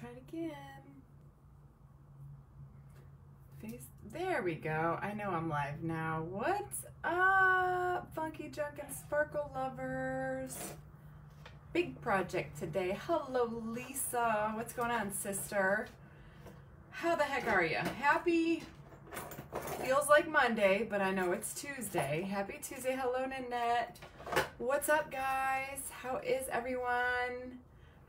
try it again. Face, there we go. I know I'm live now. What's up, Funky Junk and Sparkle lovers? Big project today. Hello, Lisa. What's going on, sister? How the heck are you? Happy, feels like Monday, but I know it's Tuesday. Happy Tuesday. Hello, Nanette. What's up, guys? How is everyone?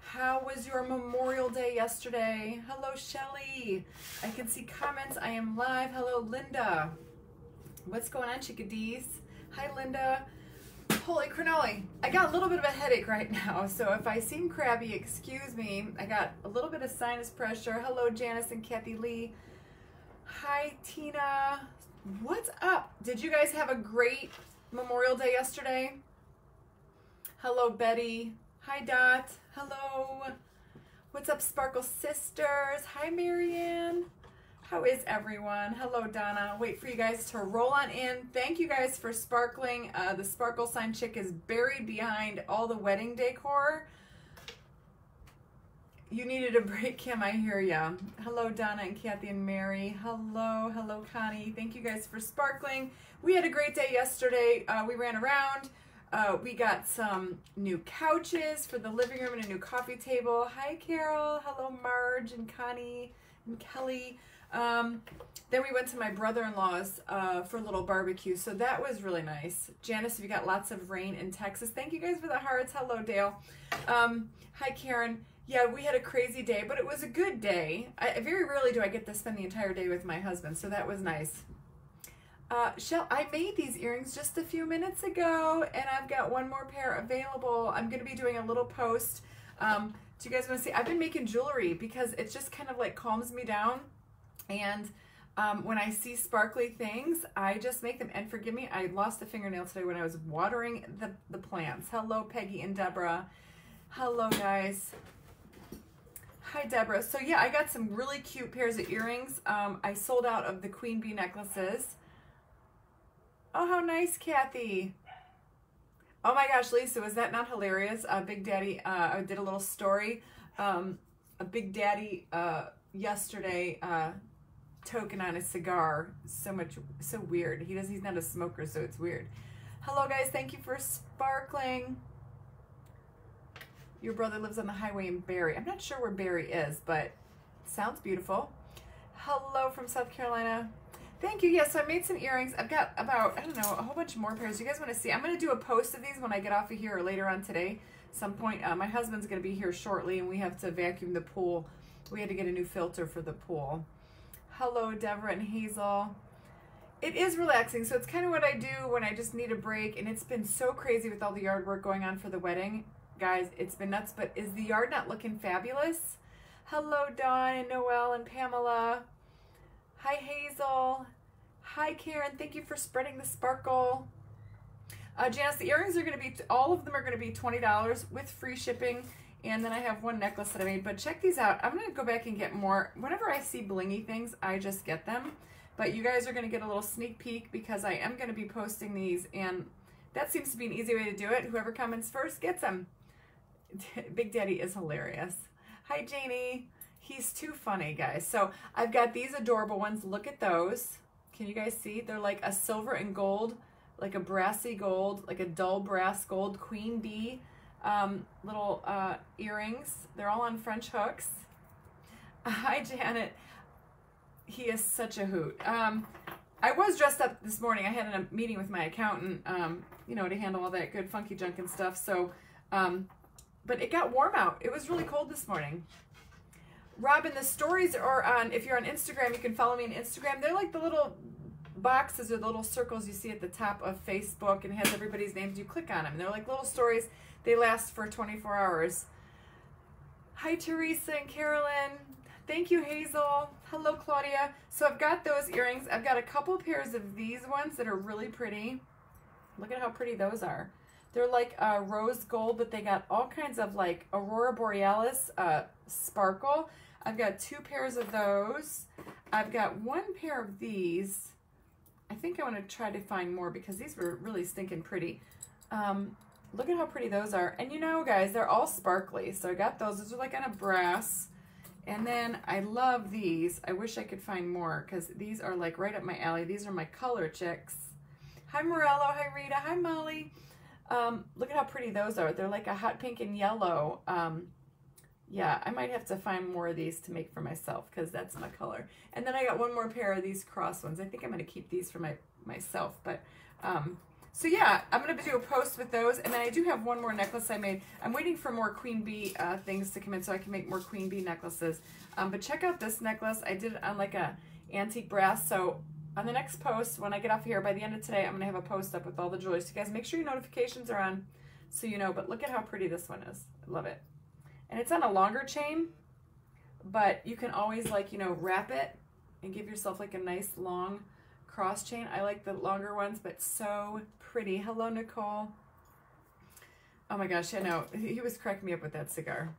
How was your Memorial Day yesterday? Hello, Shelly. I can see comments. I am live. Hello, Linda. What's going on, chickadees? Hi, Linda. Holy cannoli. I got a little bit of a headache right now, so if I seem crabby, excuse me. I got a little bit of sinus pressure. Hello, Janice and Kathy Lee. Hi, Tina. What's up? Did you guys have a great Memorial Day yesterday? Hello, Betty. Hi, Dot. Hello. What's up, Sparkle Sisters? Hi, Marianne. How is everyone? Hello, Donna. Wait for you guys to roll on in. Thank you guys for sparkling. Uh, the Sparkle Sign Chick is buried behind all the wedding decor. You needed a break, Kim. I hear ya. Hello, Donna and Kathy and Mary. Hello, hello, Connie. Thank you guys for sparkling. We had a great day yesterday. Uh, we ran around. Uh, we got some new couches for the living room and a new coffee table. Hi, Carol. Hello, Marge and Connie and Kelly. Um, then we went to my brother-in-law's uh, for a little barbecue, so that was really nice. Janice, we got lots of rain in Texas, thank you guys for the hearts. Hello, Dale. Um, hi, Karen. Yeah, we had a crazy day, but it was a good day. I, very rarely do I get to spend the entire day with my husband, so that was nice. Uh, Shell, I made these earrings just a few minutes ago, and I've got one more pair available. I'm going to be doing a little post. Um, do you guys want to see? I've been making jewelry because it just kind of like calms me down. And um, when I see sparkly things, I just make them. And forgive me, I lost a fingernail today when I was watering the, the plants. Hello, Peggy and Deborah. Hello, guys. Hi, Deborah. So yeah, I got some really cute pairs of earrings. Um, I sold out of the queen bee necklaces. Oh, how nice, Kathy. Oh my gosh, Lisa, was that not hilarious? Uh, Big Daddy, uh, I did a little story. Um, a Big Daddy uh, yesterday uh, token on a cigar. So much, so weird. He does. He's not a smoker, so it's weird. Hello, guys. Thank you for sparkling. Your brother lives on the highway in Barre. I'm not sure where Barre is, but sounds beautiful. Hello from South Carolina. Thank you. Yes, so I made some earrings. I've got about, I don't know, a whole bunch more pairs. You guys want to see? I'm going to do a post of these when I get off of here or later on today. Some point, uh, my husband's going to be here shortly and we have to vacuum the pool. We had to get a new filter for the pool. Hello, Deborah and Hazel. It is relaxing, so it's kind of what I do when I just need a break, and it's been so crazy with all the yard work going on for the wedding. Guys, it's been nuts, but is the yard not looking fabulous? Hello, Dawn and Noelle and Pamela. Hi, Hazel. Hi, Karen. Thank you for spreading the sparkle. Uh, Janice, the earrings are going to be, all of them are going to be $20 with free shipping. And then I have one necklace that I made. But check these out. I'm going to go back and get more. Whenever I see blingy things, I just get them. But you guys are going to get a little sneak peek because I am going to be posting these. And that seems to be an easy way to do it. Whoever comments first gets them. Big Daddy is hilarious. Hi, Janie. He's too funny, guys. So I've got these adorable ones. Look at those. Can you guys see? They're like a silver and gold, like a brassy gold, like a dull brass gold queen bee um, little uh, earrings. They're all on French hooks. Hi, Janet. He is such a hoot. Um, I was dressed up this morning. I had a meeting with my accountant, um, you know, to handle all that good funky junk and stuff. So, um, but it got warm out. It was really cold this morning. Robin, the stories are on, if you're on Instagram, you can follow me on Instagram. They're like the little boxes or the little circles you see at the top of Facebook and has everybody's names. You click on them. They're like little stories. They last for 24 hours. Hi, Teresa and Carolyn. Thank you, Hazel. Hello, Claudia. So I've got those earrings. I've got a couple pairs of these ones that are really pretty. Look at how pretty those are. They're like uh, rose gold, but they got all kinds of like Aurora Borealis uh, sparkle. I've got two pairs of those. I've got one pair of these. I think I want to try to find more because these were really stinking pretty. Um, look at how pretty those are. And you know, guys, they're all sparkly. So I got those. Those are like on a brass. And then I love these. I wish I could find more because these are like right up my alley. These are my color chicks. Hi Morello, hi Rita, hi Molly. Um, look at how pretty those are. They're like a hot pink and yellow. Um, yeah, I might have to find more of these to make for myself because that's my color. And then I got one more pair of these cross ones. I think I'm going to keep these for my myself. But um, so yeah, I'm going to do a post with those. And then I do have one more necklace I made. I'm waiting for more queen bee uh, things to come in so I can make more queen bee necklaces. Um, but check out this necklace. I did it on like a antique brass. So on the next post, when I get off here, by the end of today, I'm going to have a post up with all the jewelry. So you guys make sure your notifications are on so you know. But look at how pretty this one is. I love it. And it's on a longer chain, but you can always like, you know, wrap it and give yourself like a nice long cross chain. I like the longer ones, but so pretty. Hello, Nicole. Oh my gosh, I know. He was cracking me up with that cigar.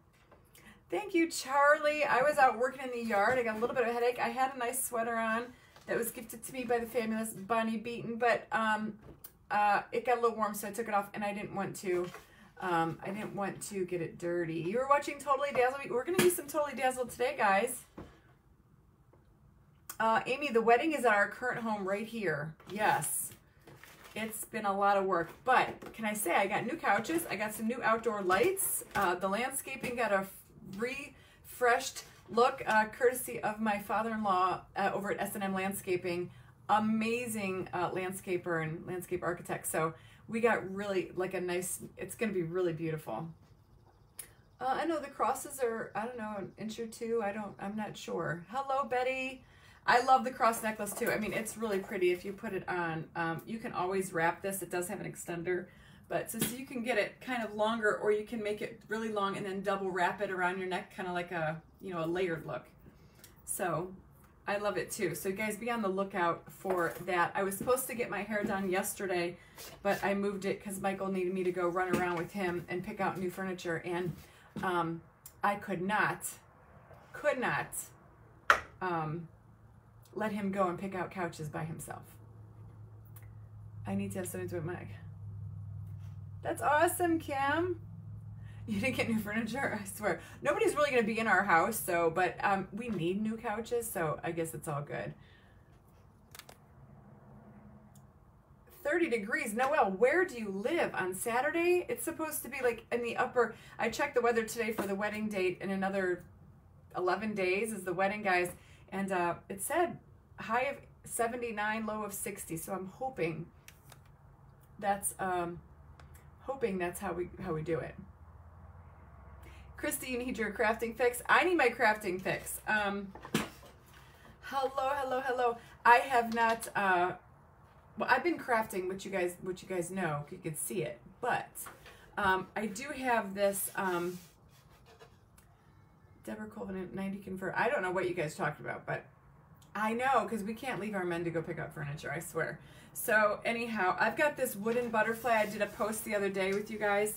Thank you, Charlie. I was out working in the yard. I got a little bit of a headache. I had a nice sweater on that was gifted to me by the fabulous Bonnie Beaton, but um, uh, it got a little warm, so I took it off, and I didn't want to um, I didn't want to get it dirty. You were watching Totally Dazzled. We're going to use some Totally Dazzled today, guys. Uh, Amy, the wedding is at our current home right here. Yes. It's been a lot of work. But can I say I got new couches. I got some new outdoor lights. Uh, the landscaping got a refreshed look uh, courtesy of my father-in-law uh, over at S&M Landscaping. Amazing uh, landscaper and landscape architect. So we got really like a nice, it's going to be really beautiful. Uh, I know the crosses are, I don't know, an inch or two. I don't, I'm not sure. Hello, Betty. I love the cross necklace too. I mean, it's really pretty if you put it on. Um, you can always wrap this. It does have an extender, but so, so you can get it kind of longer or you can make it really long and then double wrap it around your neck, kind of like a, you know, a layered look. So I love it too. So guys be on the lookout for that. I was supposed to get my hair done yesterday, but I moved it because Michael needed me to go run around with him and pick out new furniture. And um, I could not, could not um, let him go and pick out couches by himself. I need to have something to do with Mike. That's awesome, Kim. You didn't get new furniture? I swear. Nobody's really going to be in our house, so, but um, we need new couches, so I guess it's all good. 30 degrees. Noel, where do you live? On Saturday? It's supposed to be like in the upper. I checked the weather today for the wedding date in another 11 days is the wedding, guys. And uh, it said high of 79, low of 60. So I'm hoping that's, um, hoping that's how we, how we do it. Christy, you need your crafting fix. I need my crafting fix. Um, hello, hello, hello. I have not, uh, well, I've been crafting, which you guys, which you guys know, you can see it, but um, I do have this, um, Deborah Colvin 90 convert. I don't know what you guys talked about, but I know because we can't leave our men to go pick up furniture, I swear. So anyhow, I've got this wooden butterfly. I did a post the other day with you guys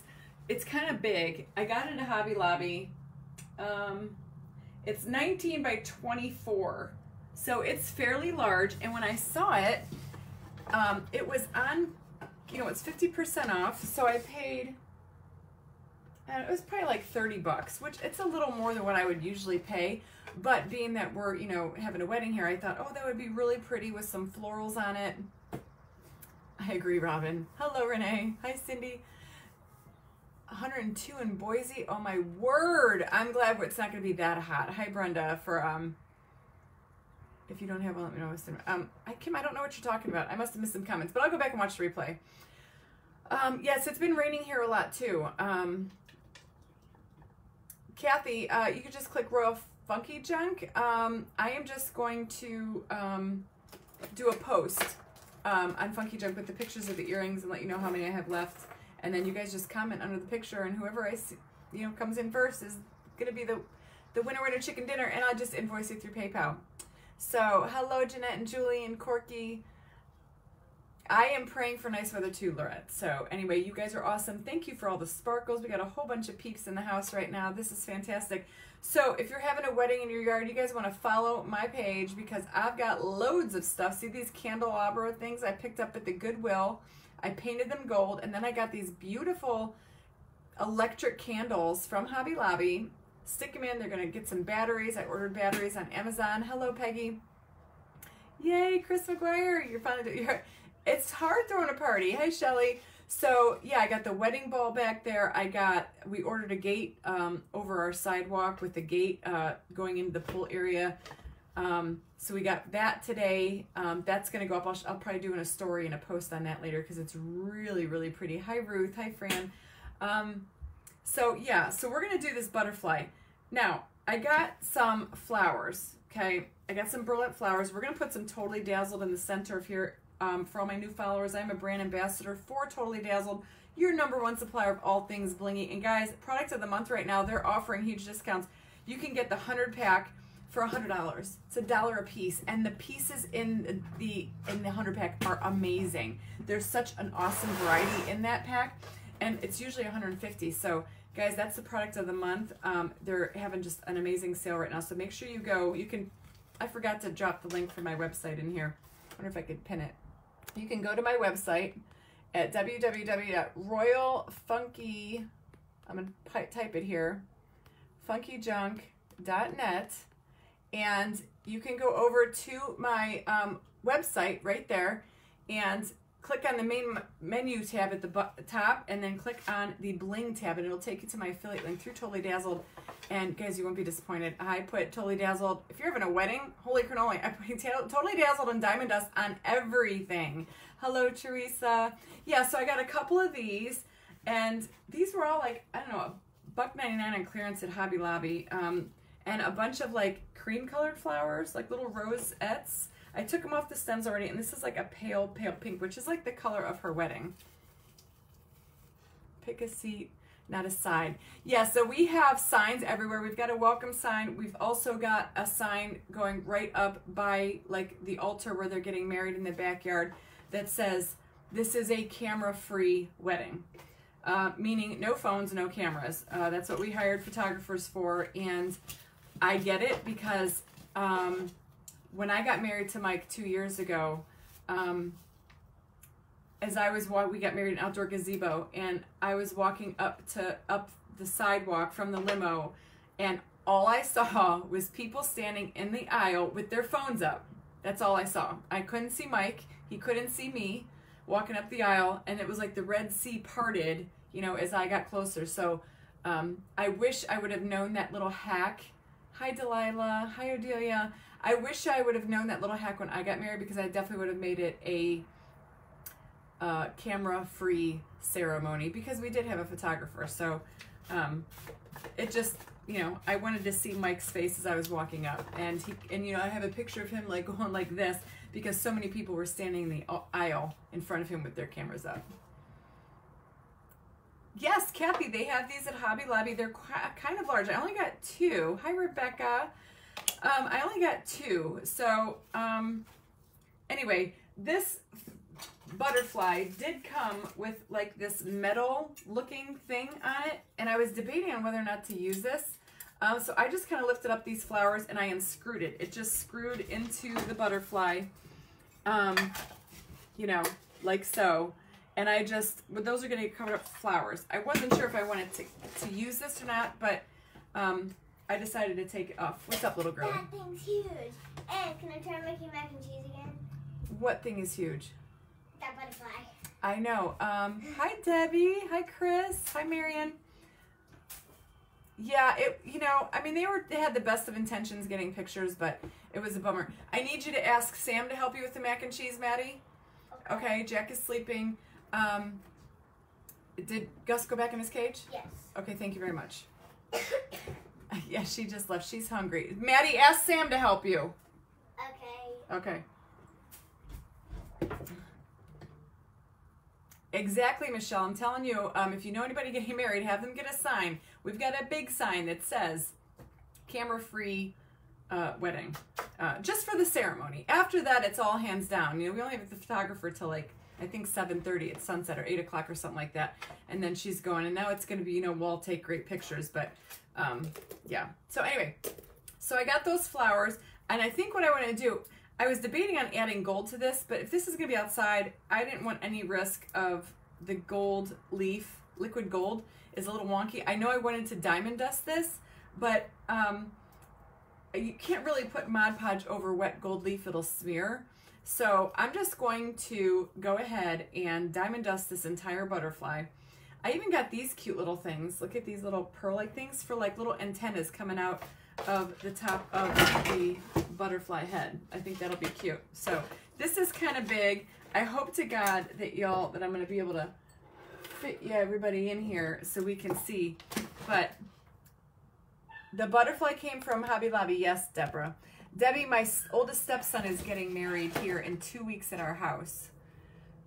it's kind of big. I got it at Hobby Lobby. Um, it's 19 by 24. So it's fairly large. And when I saw it, um, it was on, you know, it's 50% off. So I paid, and it was probably like 30 bucks, which it's a little more than what I would usually pay. But being that we're, you know, having a wedding here, I thought, oh, that would be really pretty with some florals on it. I agree, Robin. Hello, Renee. Hi, Cindy. 102 in Boise. Oh my word! I'm glad it's not going to be that hot. Hi Brenda. For um, if you don't have one, let me know. Um, I Kim, I don't know what you're talking about. I must have missed some comments, but I'll go back and watch the replay. Um, yes, it's been raining here a lot too. Um, Kathy, uh, you could just click Royale Funky Junque. Um, I am just going to um, do a post um, on Funky Junk with the pictures of the earrings and let you know how many I have left and then you guys just comment under the picture and whoever I see, you know comes in first is gonna be the the winner winner chicken dinner and I'll just invoice you through PayPal. So hello Jeanette and Julie and Corky. I am praying for nice weather too, Lorette. So anyway, you guys are awesome. Thank you for all the sparkles. We got a whole bunch of peeps in the house right now. This is fantastic. So if you're having a wedding in your yard, you guys want to follow my page because I've got loads of stuff. See these candelabra things I picked up at the Goodwill. I painted them gold, and then I got these beautiful electric candles from Hobby Lobby. stick them in. They're going to get some batteries. I ordered batteries on Amazon. Hello, Peggy. Yay, Chris McGuire. You're finally, you're, it's hard throwing a party. Hi, Shelly. So yeah, I got the wedding ball back there. I got, we ordered a gate um, over our sidewalk with the gate uh, going into the pool area. Um, so we got that today. Um, that's going to go up. I'll, I'll, probably do in a story and a post on that later because it's really, really pretty. Hi, Ruth. Hi, Fran. Um, so yeah, so we're going to do this butterfly. Now, I got some flowers, okay? I got some burlap flowers. We're going to put some Totally Dazzled in the center of here um, for all my new followers. I'm a brand ambassador for Totally Dazzled, your number one supplier of all things blingy. And guys, product of the month right now, they're offering huge discounts. You can get the 100 pack for a hundred dollars. It's a dollar a piece, and the pieces in the in the hundred pack are amazing. There's such an awesome variety in that pack, and it's usually 150. So guys, that's the product of the month. Um, they're having just an amazing sale right now. So make sure you go. You can. I forgot to drop the link for my website in here. I wonder if I could pin it. You can go to my website at www.royalfunky. I'm gonna type it here. Funkyjunk.net and you can go over to my um, website right there and click on the main menu tab at the top and then click on the bling tab and it'll take you to my affiliate link through Totally Dazzled. And guys, you won't be disappointed. I put Totally Dazzled. If you're having a wedding, holy cannoli, I put Totally Dazzled and Diamond Dust on everything. Hello, Teresa. Yeah, so I got a couple of these and these were all like, I don't know, buck 99 on clearance at Hobby Lobby. Um, and a bunch of like cream colored flowers, like little rosettes. I took them off the stems already, and this is like a pale, pale pink, which is like the color of her wedding. Pick a seat, not a side. Yeah, so we have signs everywhere. We've got a welcome sign. We've also got a sign going right up by like the altar where they're getting married in the backyard that says, this is a camera-free wedding. Uh, meaning no phones, no cameras. Uh, that's what we hired photographers for, and I get it because um, when I got married to Mike two years ago, um, as I was we got married in outdoor gazebo, and I was walking up to up the sidewalk from the limo, and all I saw was people standing in the aisle with their phones up. That's all I saw. I couldn't see Mike. He couldn't see me walking up the aisle, and it was like the Red Sea parted, you know, as I got closer. So um, I wish I would have known that little hack Hi, Delilah. Hi, Odelia. I wish I would have known that little hack when I got married because I definitely would have made it a uh, camera-free ceremony because we did have a photographer. So um, it just, you know, I wanted to see Mike's face as I was walking up, and he, and you know, I have a picture of him like going like this because so many people were standing in the aisle in front of him with their cameras up. Yes, Kathy, they have these at Hobby Lobby. They're kind of large. I only got two. Hi, Rebecca. Um, I only got two. So, um, anyway, this butterfly did come with like this metal looking thing on it. And I was debating on whether or not to use this. Um, so I just kind of lifted up these flowers and I unscrewed it. It just screwed into the butterfly, um, you know, like so and I just, but those are going to get covered up flowers. I wasn't sure if I wanted to, to use this or not, but um, I decided to take it off. What's up, little girl? That thing's huge. And can I try making mac and cheese again? What thing is huge? That butterfly. I know. Um, hi, Debbie. Hi, Chris. Hi, Marion. Yeah, it. You know, I mean, they were they had the best of intentions getting pictures, but it was a bummer. I need you to ask Sam to help you with the mac and cheese, Maddie. Okay, okay Jack is sleeping. Um, did Gus go back in his cage? Yes. Okay, thank you very much. yeah, she just left. She's hungry. Maddie, ask Sam to help you. Okay. Okay. Exactly, Michelle. I'm telling you, um, if you know anybody getting married, have them get a sign. We've got a big sign that says camera free uh, wedding, uh, just for the ceremony. After that, it's all hands down. You know, we only have the photographer till like I think 7.30 at sunset or 8 o'clock or something like that. And then she's going, and now it's going to be, you know, we'll take great pictures. But, um, yeah. So anyway, so I got those flowers. And I think what I want to do, I was debating on adding gold to this, but if this is going to be outside, I didn't want any risk of the gold leaf, liquid gold is a little wonky. I know I wanted to diamond dust this, but um, you can't really put Mod Podge over wet gold leaf, it'll smear. So I'm just going to go ahead and diamond dust this entire butterfly. I even got these cute little things. Look at these little pearl-like things for like little antennas coming out of the top of the butterfly head. I think that'll be cute. So this is kind of big. I hope to God that y'all, that I'm going to be able to fit yeah, everybody in here so we can see. But the butterfly came from Hobby Lobby. Yes, Deborah. Debbie, my oldest stepson is getting married here in two weeks at our house.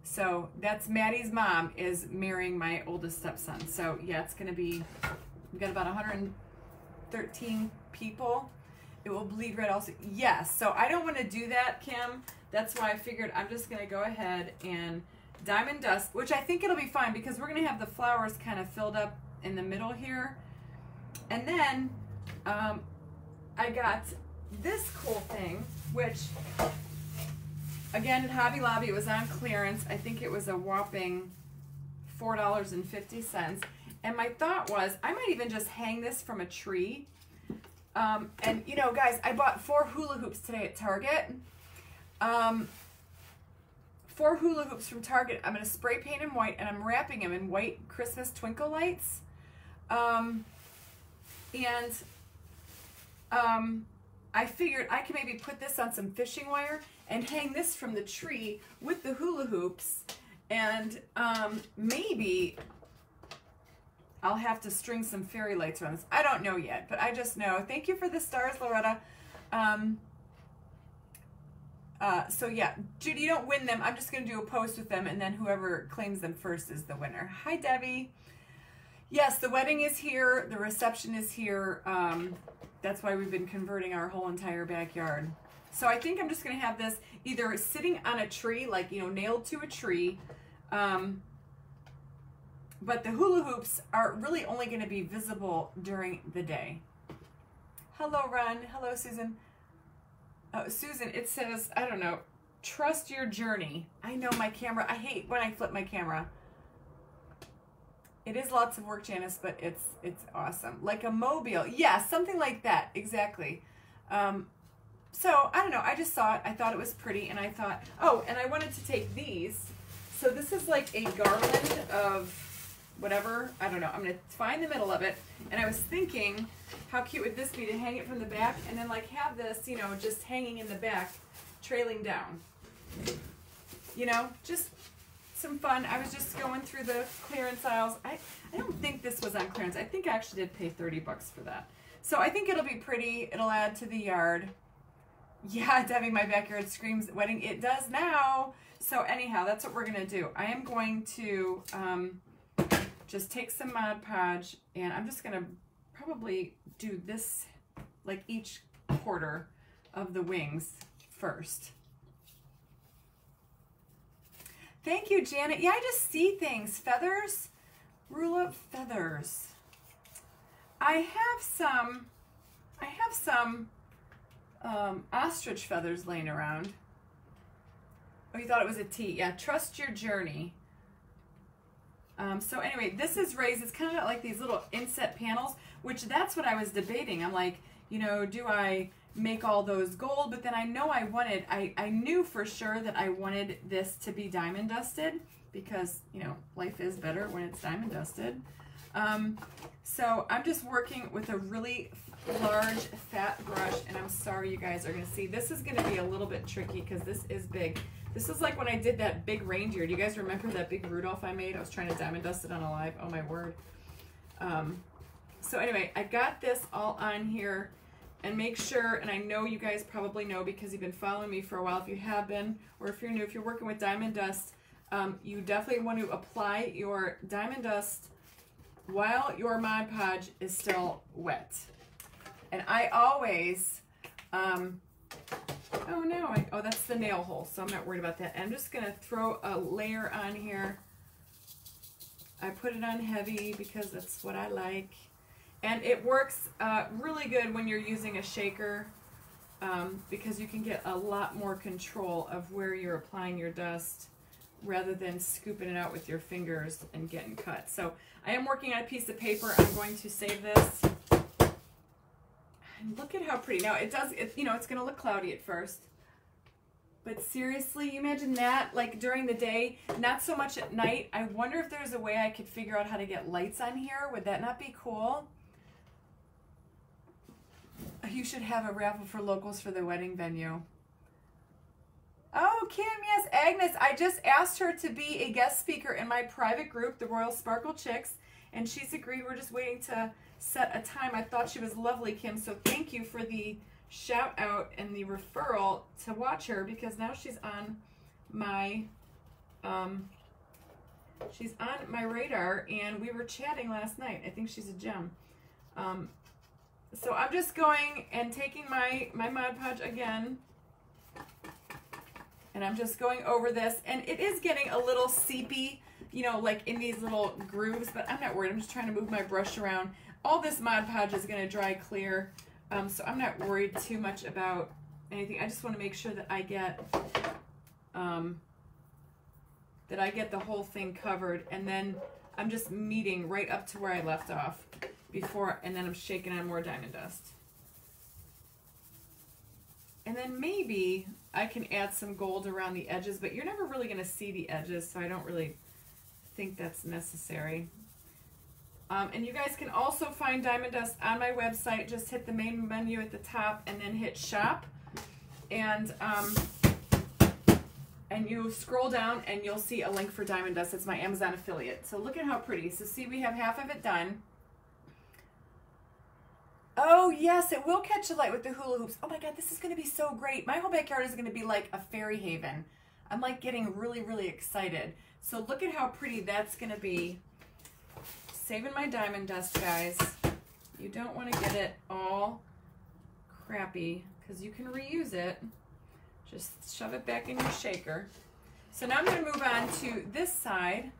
So that's Maddie's mom is marrying my oldest stepson. So yeah, it's going to be, we've got about 113 people. It will bleed red also. Yes. So I don't want to do that, Kim. That's why I figured I'm just going to go ahead and diamond dust, which I think it'll be fine because we're going to have the flowers kind of filled up in the middle here. And then um, I got this cool thing, which again Hobby Lobby it was on clearance. I think it was a whopping four dollars and fifty cents. And my thought was I might even just hang this from a tree. Um, and you know, guys, I bought four hula hoops today at Target. Um, four hula hoops from Target. I'm going to spray paint them white and I'm wrapping them in white Christmas twinkle lights. Um, and um, I figured I could maybe put this on some fishing wire and hang this from the tree with the hula hoops. And um, maybe I'll have to string some fairy lights around this. I don't know yet, but I just know. Thank you for the stars, Loretta. Um, uh, so yeah, Judy, you don't win them. I'm just going to do a post with them, and then whoever claims them first is the winner. Hi, Debbie. Yes, the wedding is here. The reception is here. Um, that's why we've been converting our whole entire backyard. So I think I'm just going to have this either sitting on a tree, like, you know, nailed to a tree. Um, but the hula hoops are really only going to be visible during the day. Hello, Ron. Hello, Susan. Oh, Susan, it says, I don't know, trust your journey. I know my camera. I hate when I flip my camera. It is lots of work, Janice, but it's it's awesome. Like a mobile. Yeah, something like that. Exactly. Um, so, I don't know. I just saw it. I thought it was pretty, and I thought, oh, and I wanted to take these. So this is like a garland of whatever. I don't know. I'm going to find the middle of it. And I was thinking, how cute would this be to hang it from the back and then like have this, you know, just hanging in the back, trailing down. You know, just some fun. I was just going through the clearance aisles. I, I don't think this was on clearance. I think I actually did pay 30 bucks for that. So I think it'll be pretty. It'll add to the yard. Yeah, Debbie, my backyard screams wedding. It does now. So anyhow, that's what we're going to do. I am going to um, just take some Mod Podge and I'm just going to probably do this like each quarter of the wings first. Thank you, Janet. Yeah, I just see things. Feathers. Rule of feathers. I have some, I have some um, ostrich feathers laying around. Oh, you thought it was a T. Yeah, trust your journey. Um, so anyway, this is raised. It's kind of like these little inset panels, which that's what I was debating. I'm like, you know, do I make all those gold, but then I know I wanted, I, I knew for sure that I wanted this to be diamond dusted because, you know, life is better when it's diamond dusted. Um, so I'm just working with a really large fat brush and I'm sorry you guys are to see. This is to be a little bit tricky because this is big. This is like when I did that big reindeer. Do you guys remember that big Rudolph I made? I was trying to diamond dust it on a live. Oh my word. Um, so anyway, I got this all on here and make sure, and I know you guys probably know because you've been following me for a while, if you have been, or if you're new, if you're working with diamond dust, um, you definitely want to apply your diamond dust while your Mod Podge is still wet. And I always, um, oh no, I, oh that's the nail hole, so I'm not worried about that. I'm just gonna throw a layer on here. I put it on heavy because that's what I like. And it works uh, really good when you're using a shaker um, because you can get a lot more control of where you're applying your dust rather than scooping it out with your fingers and getting cut. So I am working on a piece of paper. I'm going to save this. And look at how pretty. Now it does, it, you know, it's going to look cloudy at first. But seriously, you imagine that like during the day, not so much at night. I wonder if there's a way I could figure out how to get lights on here. Would that not be cool? You should have a raffle for locals for the wedding venue. Oh, Kim, yes, Agnes. I just asked her to be a guest speaker in my private group, the Royal Sparkle Chicks, and she's agreed. We're just waiting to set a time. I thought she was lovely, Kim, so thank you for the shout out and the referral to watch her because now she's on my um she's on my radar and we were chatting last night. I think she's a gem. Um so I'm just going and taking my my Mod Podge again. And I'm just going over this. And it is getting a little seepy you know like in these little grooves but I'm not worried. I'm just trying to move my brush around. All this Mod Podge is going to dry clear. Um, so I'm not worried too much about anything. I just want to make sure that I get um, that I get the whole thing covered. And then I'm just meeting right up to where I left off before and then I'm shaking on more diamond dust. And then maybe I can add some gold around the edges, but you're never really going to see the edges, so I don't really think that's necessary. Um, and you guys can also find Diamond Dust on my website. Just hit the main menu at the top and then hit shop. And um, and you scroll down and you'll see a link for Diamond Dust. It's my Amazon affiliate. So look at how pretty. So see, we have half of it done. Oh, yes, it will catch the light with the hula hoops. Oh my God, this is going to be so great. My whole backyard is going to be like a fairy haven. I'm like getting really, really excited. So look at how pretty that's going to be saving my diamond dust, guys. You don't want to get it all crappy because you can reuse it. Just shove it back in your shaker. So now I'm going to move on to this side.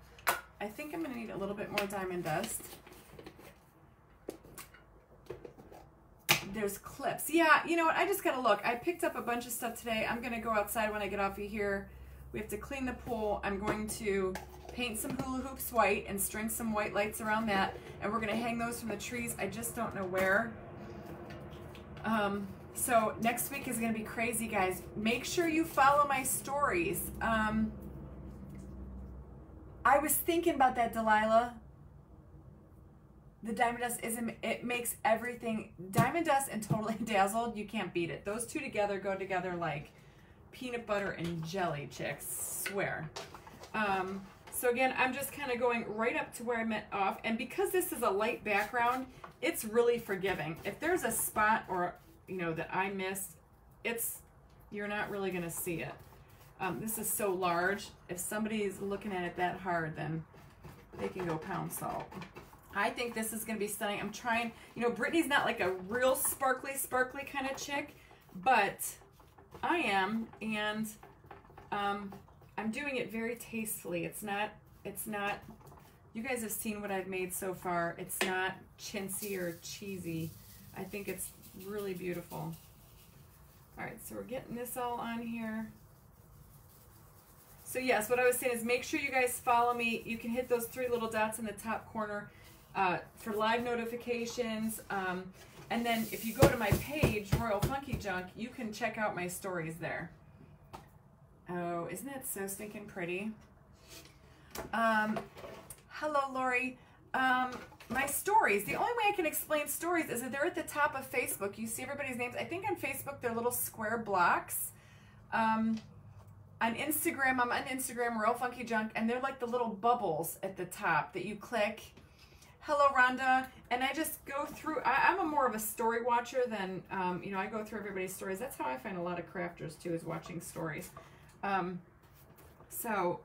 I think I'm going to need a little bit more diamond dust. There's clips. Yeah, you know what? I just got to look. I picked up a bunch of stuff today. I'm going to go outside when I get off of here. We have to clean the pool. I'm going to paint some hula hoops white and string some white lights around that. And we're gonna hang those from the trees. I just don't know where. Um, so next week is gonna be crazy, guys. Make sure you follow my stories. Um, I was thinking about that, Delilah. The Diamond Dust is it makes everything Diamond Dust and Totally Dazzled. You can't beat it. Those two together go together like peanut butter and jelly, chicks. Swear. Um, so again, I'm just kind of going right up to where I met off. And because this is a light background, it's really forgiving. If there's a spot or, you know, that I missed, it's, you're not really going to see it. Um, this is so large. If somebody's looking at it that hard, then they can go pound salt. I think this is going to be stunning. I'm trying, you know, Brittany's not like a real sparkly, sparkly kind of chick, but I am. And um, I'm doing it very tastefully. It's not, it's not, you guys have seen what I've made so far. It's not chintzy or cheesy. I think it's really beautiful. All right, so we're getting this all on here. So yes, what I was saying is make sure you guys follow me. You can hit those three little dots in the top corner uh, for live notifications. Um, and then if you go to my page, Royale Funky Junque, you can check out my stories there. Oh, isn't that so stinking pretty? Um, hello, Lori. Um, my stories. The only way I can explain stories is that they're at the top of Facebook. You see everybody's names. I think on Facebook they're little square blocks. Um, on Instagram, I'm on Instagram, Royale Funky Junque, and they're like the little bubbles at the top that you click. Hello, Rhonda. And I just go through, I, am a more of a story watcher than, um, you know, I go through everybody's stories. That's how I find a lot of crafters too, is watching stories. Um, so,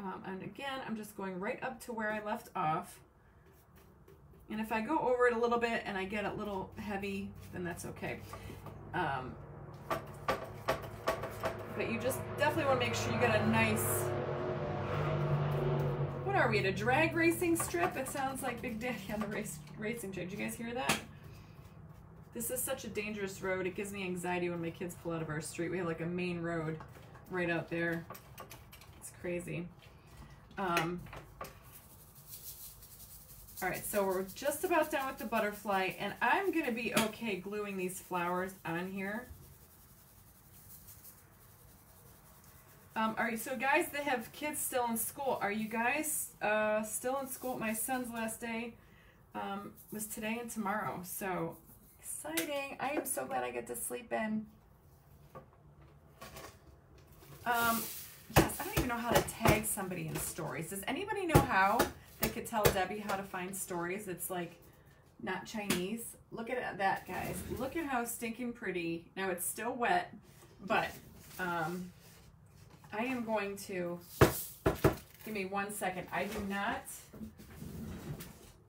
um, and again, I'm just going right up to where I left off. And if I go over it a little bit and I get a little heavy, then that's okay. Um, but you just definitely want to make sure you get a nice, are we, at a drag racing strip? It sounds like Big Daddy on the race, racing track. Did you guys hear that? This is such a dangerous road. It gives me anxiety when my kids pull out of our street. We have like a main road right out there. It's crazy. Um, All right, so we're just about done with the butterfly, and I'm gonna be okay gluing these flowers on here. Um, all right, so guys that have kids still in school, are you guys uh, still in school? My son's last day um, was today and tomorrow, so exciting. I am so glad I get to sleep in. Um, yes, I don't even know how to tag somebody in stories. Does anybody know how they could tell Debbie how to find stories? It's like not Chinese. Look at that, guys. Look at how stinking pretty. Now it's still wet, but um, I am going to, give me one second. I do not,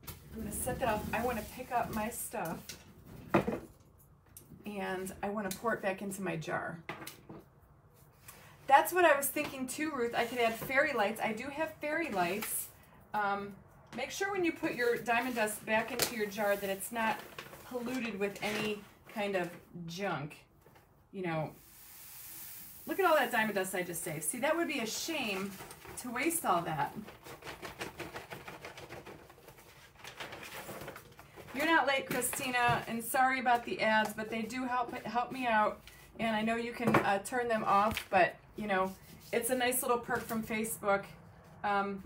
I'm going to set that off. I want to pick up my stuff and I want to pour it back into my jar. That's what I was thinking too, Ruth. I could add fairy lights. I do have fairy lights. Um, make sure when you put your diamond dust back into your jar that it's not polluted with any kind of junk. You know, Look at all that diamond dust I just saved. See, that would be a shame to waste all that. You're not late, Christina, and sorry about the ads, but they do help help me out. And I know you can uh, turn them off, but you know, it's a nice little perk from Facebook. Um,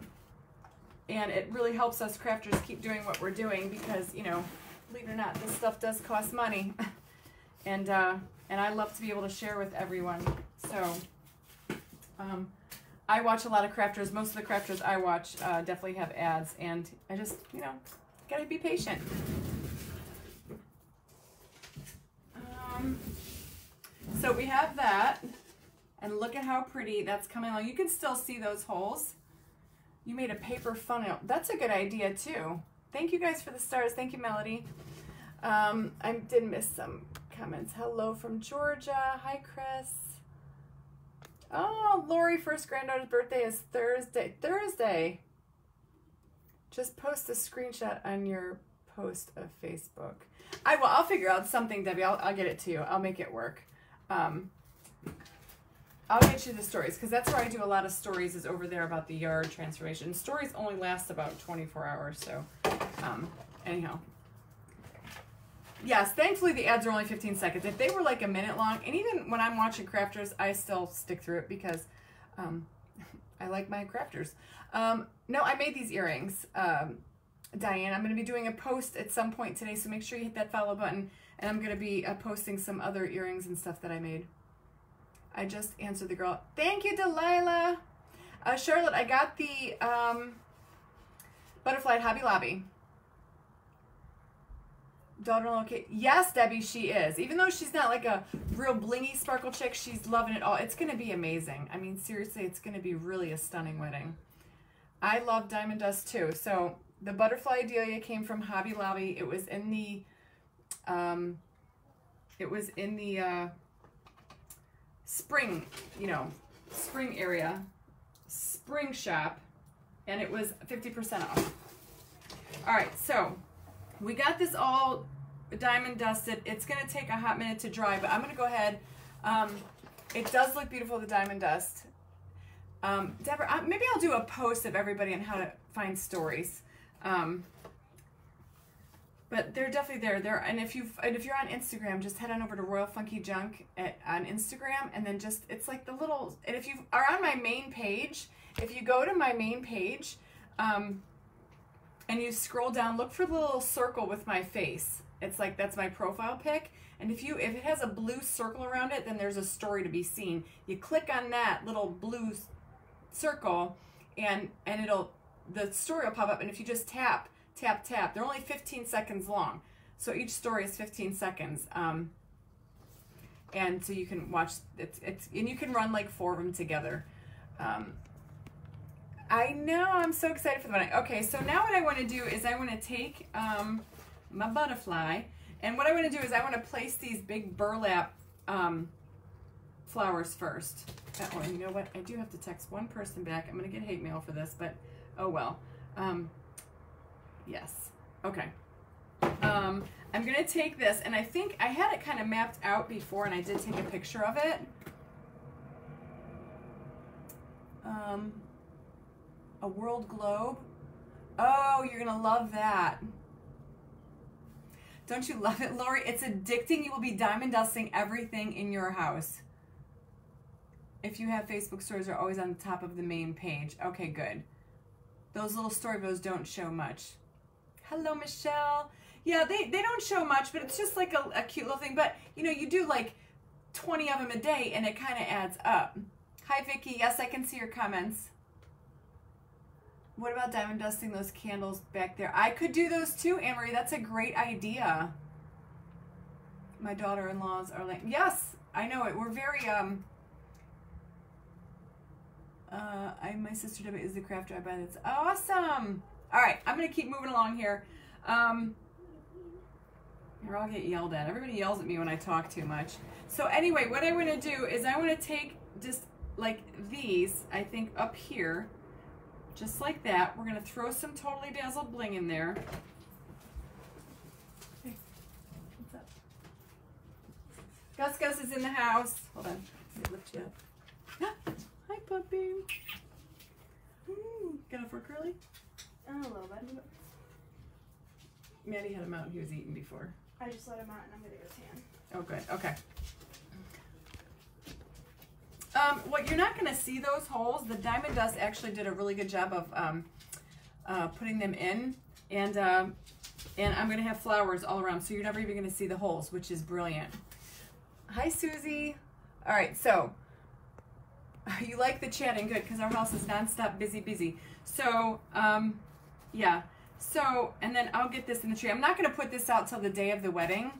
and it really helps us crafters keep doing what we're doing because, you know, believe it or not, this stuff does cost money. and uh, and I love to be able to share with everyone. So, um, I watch a lot of crafters. Most of the crafters I watch uh, definitely have ads, and I just, you know, gotta be patient. Um, so we have that, and look at how pretty that's coming along. You can still see those holes. You made a paper funnel. That's a good idea too. Thank you guys for the stars. Thank you, Melody. Um, I did miss some comments. Hello from Georgia. Hi, Chris. Oh, Lori, first granddaughter's birthday is Thursday. Thursday. Just post a screenshot on your post of Facebook. I will. I'll figure out something, Debbie. I'll, I'll get it to you. I'll make it work. Um, I'll get you the stories because that's where I do a lot of stories is over there about the yard transformation. Stories only last about 24 hours. So, um, anyhow, yes, thankfully the ads are only 15 seconds. If they were like a minute long, and even when I'm watching crafters, I still stick through it because um, I like my crafters. Um, no, I made these earrings, um, Diane. I'm going to be doing a post at some point today, so make sure you hit that follow button. And I'm going to be uh, posting some other earrings and stuff that I made. I just answered the girl. Thank you, Delilah. Uh, Charlotte, I got the um, butterfly Hobby Lobby daughter-in-law okay yes debbie she is. Even though she's not like a real blingy sparkle chick she's loving it all. It's gonna be amazing. I mean seriously it's gonna be really a stunning wedding. I love diamond dust too. So the butterfly delia came from hobby lobby. It was in the um it was in the uh spring you know spring area spring shop and it was 50% off. All right so we got this all diamond dusted. It's going to take a hot minute to dry, but I'm going to go ahead. Um, it does look beautiful, the diamond dust. Um, Deborah, maybe I'll do a post of everybody on how to find stories. Um, but they're definitely there. There, and if you and if you're on Instagram, just head on over to Royale Funky Junque at, on Instagram, and then just it's like the little. And if you are on my main page, if you go to my main page, um, and you scroll down, look for the little circle with my face. It's like that's my profile pic. And if you if it has a blue circle around it, then there's a story to be seen. You click on that little blue circle and and it'll the story will pop up and if you just tap tap tap they're only 15 seconds long so each story is 15 seconds um, and so you can watch it's it's and you can run like four of them together um, I know, I'm so excited for the wedding. Okay, so now what I want to do is I want to take um, my butterfly, and what I want to do is I want to place these big burlap um, flowers first. That one, you know what? I do have to text one person back. I'm going to get hate mail for this, but oh well. Um, yes. Okay. Um, I'm going to take this, and I think I had it kind of mapped out before, and I did take a picture of it. Um, a world globe. Oh, you're gonna love that. Don't you love it, Lori? It's addicting. You will be diamond dusting everything in your house. If you have Facebook stories, are always on the top of the main page. Okay, good. Those little story videos don't show much. Hello, Michelle. Yeah, they, they don't show much, but it's just like a, a cute little thing. But, you know, you do like 20 of them a day, and it kind of adds up. Hi, Vicki. Yes, I can see your comments. What about diamond dusting those candles back there? I could do those too, Amory. That's a great idea. My daughter-in-laws are like, yes, I know it. We're very, um, uh, I, my sister Debbie is the crafter. I buy that's awesome. All right, I'm going to keep moving along here. Um, or I'll get yelled at. Everybody yells at me when I talk too much. So anyway, what I want to do is I want to take just like these, I think up here, just like that. We're going to throw some Totally Dazzled Bling in there. Hey, what's up? Gus Gus is in the house. Hold on. Let me lift you up. Hi, puppy. Hmm, Ooh, got a for curly? Oh, a little bit. Maddie had him out. and He was eating before. I just let him out and I'm gonna go tan. Oh, good. Okay. Um, well, you're not going to see those holes. The Diamond Dust actually did a really good job of um, uh, putting them in. And, um, and I'm going to have flowers all around, so you're never even going to see the holes, which is brilliant. Hi, Susie. All right, so you like the chatting. Good, because our house is nonstop busy, busy. So, um, yeah. So, and then I'll get this in the tree. I'm not going to put this out till the day of the wedding.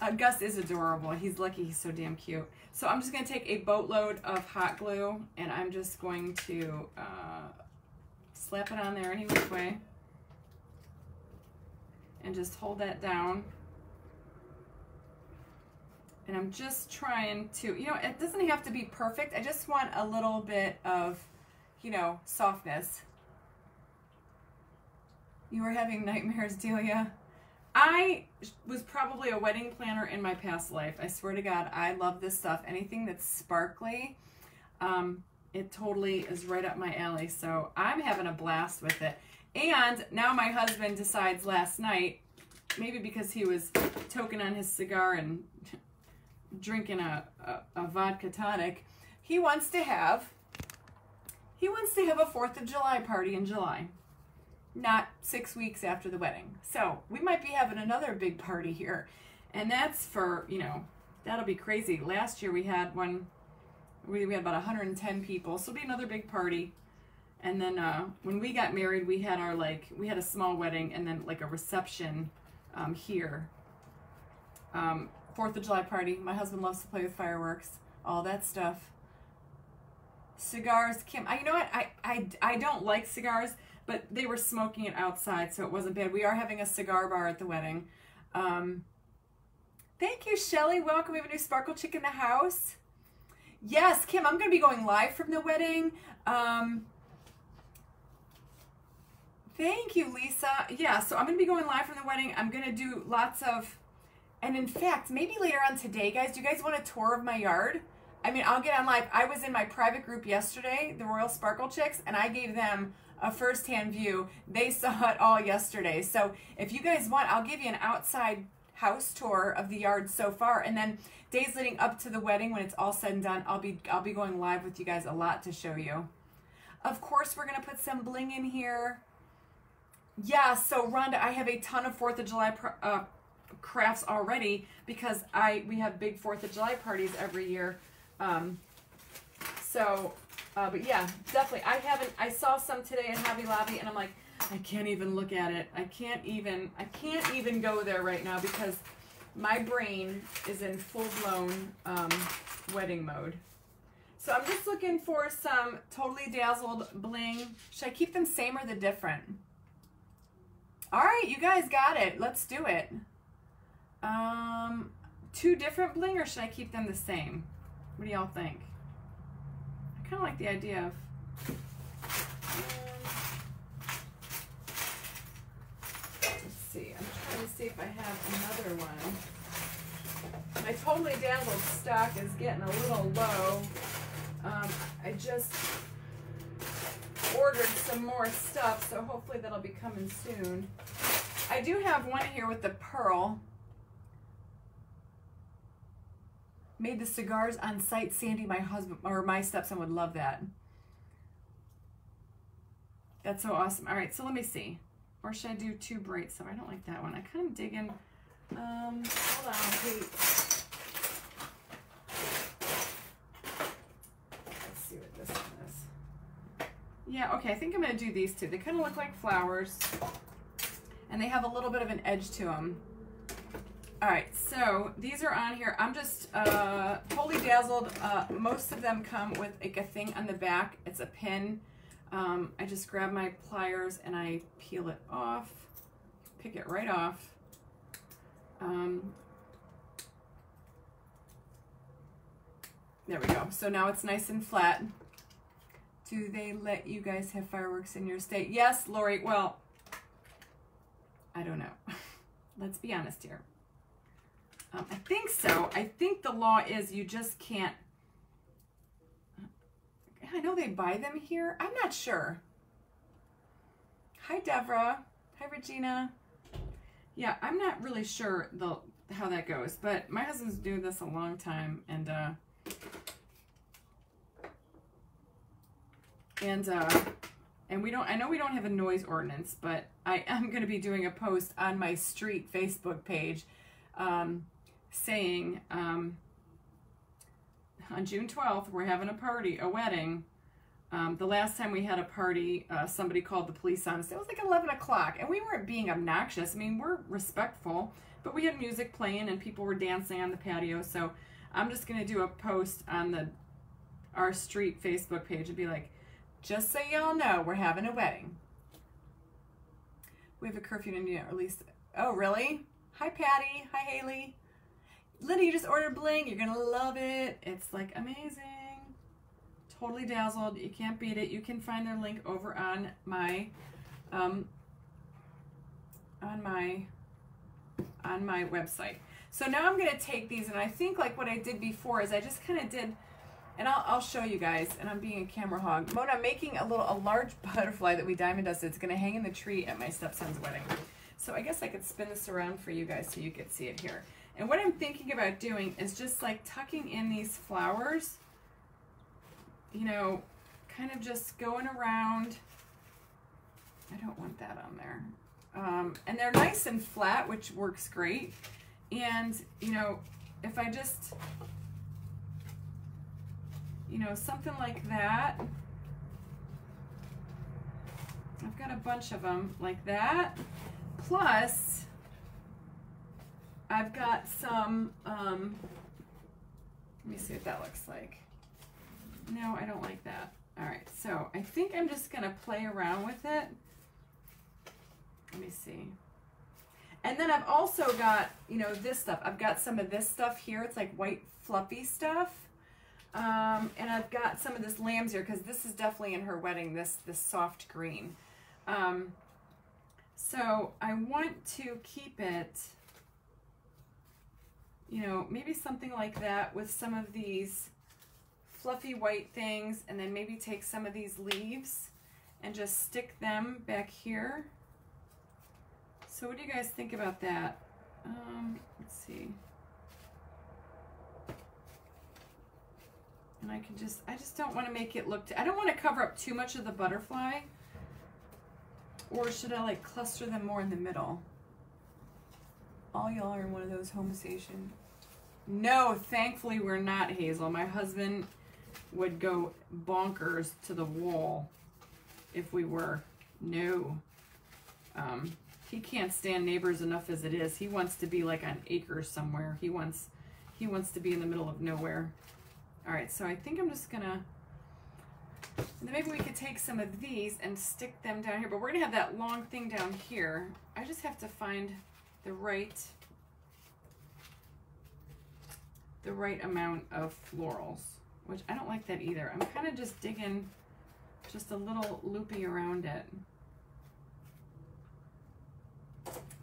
Uh, Gus is adorable. He's lucky he's so damn cute. So I'm just going to take a boatload of hot glue and I'm just going to uh, slap it on there any which way. And just hold that down. And I'm just trying to, you know, it doesn't have to be perfect. I just want a little bit of, you know, softness. You were having nightmares, Delia? I was probably a wedding planner in my past life. I swear to God, I love this stuff. Anything that's sparkly, um, it totally is right up my alley. So I'm having a blast with it. And now my husband decides last night, maybe because he was toking on his cigar and drinking a, a, a vodka tonic, he wants to have he wants to have a 4th of July party in July not six weeks after the wedding. So we might be having another big party here. And that's for, you know, that'll be crazy. Last year we had one, we, we had about 110 people. So it'll be another big party. And then uh, when we got married, we had our like, we had a small wedding and then like a reception um, here. Um, Fourth of July party. My husband loves to play with fireworks, all that stuff. Cigars, Kim. I, you know what? I, I, I don't like cigars but they were smoking it outside, so it wasn't bad. We are having a cigar bar at the wedding. Um, thank you, Shelly. Welcome. We have a new Sparkle Chick in the house. Yes, Kim, I'm going to be going live from the wedding. Um, thank you, Lisa. Yeah, so I'm going to be going live from the wedding. I'm going to do lots of, and in fact, maybe later on today, guys, do you guys want a tour of my yard? I mean, I'll get on live. I was in my private group yesterday, the Royale Sparkle Chicks, and I gave them a first-hand view. They saw it all yesterday. So if you guys want, I'll give you an outside house tour of the yard so far and then days leading up to the wedding when it's all said and done, I'll be I'll be going live with you guys a lot to show you. Of course, we're going to put some bling in here. Yeah, so Rhonda, I have a ton of 4th of July uh, crafts already because I we have big 4th of July parties every year. Um, so uh, but yeah, definitely. I haven't. I saw some today at Hobby Lobby, and I'm like, I can't even look at it. I can't even. I can't even go there right now because my brain is in full blown um, wedding mode. So I'm just looking for some totally dazzled bling. Should I keep them same or the different? All right, you guys got it. Let's do it. Um, two different bling or should I keep them the same? What do y'all think? Kind of like the idea of let's see I'm trying to see if I have another one my totally dazzled stock is getting a little low um, I just ordered some more stuff, so hopefully that'll be coming soon. I do have one here with the pearl. Made the cigars on site. Sandy, my husband, or my stepson would love that. That's so awesome. All right, so let me see. Or should I do two bright So I don't like that one. I kind of dig in. Um, hold on. Let's see what this one is. Yeah, okay, I think I'm going to do these two. They kind of look like flowers. And they have a little bit of an edge to them. All right, so these are on here. I'm just uh, totally dazzled. Uh, most of them come with like a thing on the back. It's a pin. Um, I just grab my pliers and I peel it off, pick it right off. Um, there we go. So now it's nice and flat. Do they let you guys have fireworks in your state? Yes, Lori. Well, I don't know. Let's be honest here. Um, I think so. I think the law is you just can't. I know they buy them here. I'm not sure. Hi, Devra. Hi, Regina. Yeah, I'm not really sure the how that goes, but my husband's doing this a long time, and uh, and uh, and we don't. I know we don't have a noise ordinance, but I am going to be doing a post on my street Facebook page. Um, saying um, on June 12th, we're having a party, a wedding. Um, the last time we had a party, uh, somebody called the police on us. It was like 11 o'clock, and we weren't being obnoxious. I mean, we're respectful, but we had music playing and people were dancing on the patio. So I'm just going to do a post on the our street Facebook page and be like, just so y'all know, we're having a wedding. We have a curfew in India, or at least, oh, really? Hi, Patty. Hi, Haley. Linda, you just ordered bling. You're going to love it. It's like amazing. Totally dazzled. You can't beat it. You can find their link over on my, um, on my, on my website. So now I'm going to take these and I think like what I did before is I just kind of did, and I'll, I'll show you guys, and I'm being a camera hog. Mona, I'm making a little, a large butterfly that we diamond dusted. It's going to hang in the tree at my stepson's wedding. So I guess I could spin this around for you guys so you could see it here. And what I'm thinking about doing is just like tucking in these flowers, you know, kind of just going around. I don't want that on there. Um, and they're nice and flat, which works great. And, you know, if I just, you know, something like that. I've got a bunch of them like that. Plus, I've got some, um, let me see what that looks like. No, I don't like that. All right, so I think I'm just gonna play around with it. Let me see. And then I've also got, you know, this stuff. I've got some of this stuff here. It's like white fluffy stuff. Um, and I've got some of this lamb's ear because this is definitely in her wedding, this, this soft green. Um, so I want to keep it you know, maybe something like that with some of these fluffy white things and then maybe take some of these leaves and just stick them back here. So what do you guys think about that? Um, let's see. And I can just, I just don't want to make it look, I don't want to cover up too much of the butterfly. Or should I like cluster them more in the middle? All y'all are in one of those home station no, thankfully we're not, Hazel. My husband would go bonkers to the wall if we were. No. Um, he can't stand neighbors enough as it is. He wants to be like on acres somewhere. He wants he wants to be in the middle of nowhere. All right, so I think I'm just gonna then maybe we could take some of these and stick them down here, but we're gonna have that long thing down here. I just have to find the right the right amount of florals, which I don't like that either. I'm kind of just digging just a little loopy around it.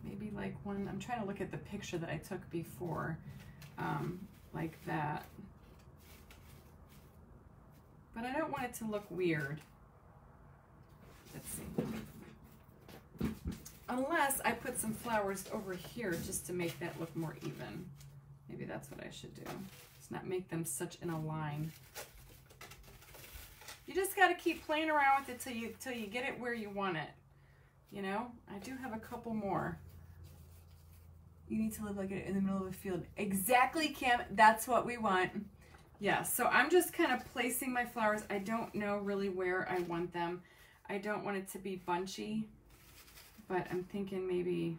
Maybe like one, I'm trying to look at the picture that I took before, um, like that. But I don't want it to look weird. Let's see. Unless I put some flowers over here just to make that look more even. Maybe that's what I should do. Let's not make them such in a line. You just got to keep playing around with it till you till you get it where you want it. You know, I do have a couple more. You need to live like it in the middle of a field. Exactly, Kim. That's what we want. Yeah, so I'm just kind of placing my flowers. I don't know really where I want them. I don't want it to be bunchy, but I'm thinking maybe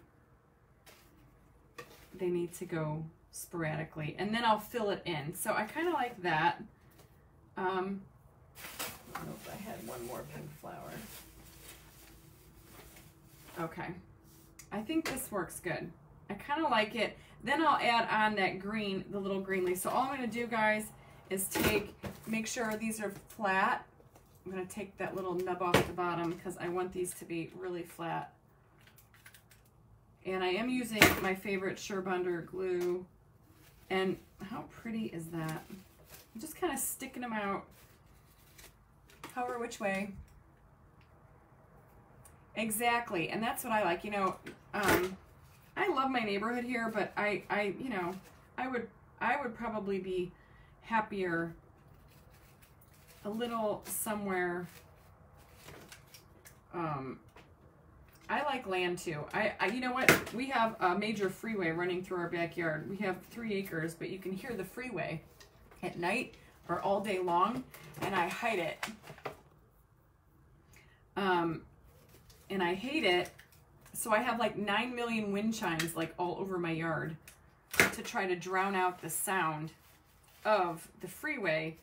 they need to go sporadically. And then I'll fill it in. So I kind of like that. Um, nope, I had one more pink flower. Okay. I think this works good. I kind of like it. Then I'll add on that green, the little green leaf. So all I'm going to do, guys, is take, make sure these are flat. I'm going to take that little nub off the bottom because I want these to be really flat. And I am using my favorite Surebonder glue. And how pretty is that? I'm just kind of sticking them out however which way. Exactly, and that's what I like. You know, um, I love my neighborhood here, but I, I, you know, I would, I would probably be happier a little somewhere. Um, I like land too. I, I, you know what? We have a major freeway running through our backyard. We have three acres, but you can hear the freeway at night or all day long, and I hide it. Um, and I hate it. So I have like 9 million wind chimes like all over my yard to try to drown out the sound of the freeway.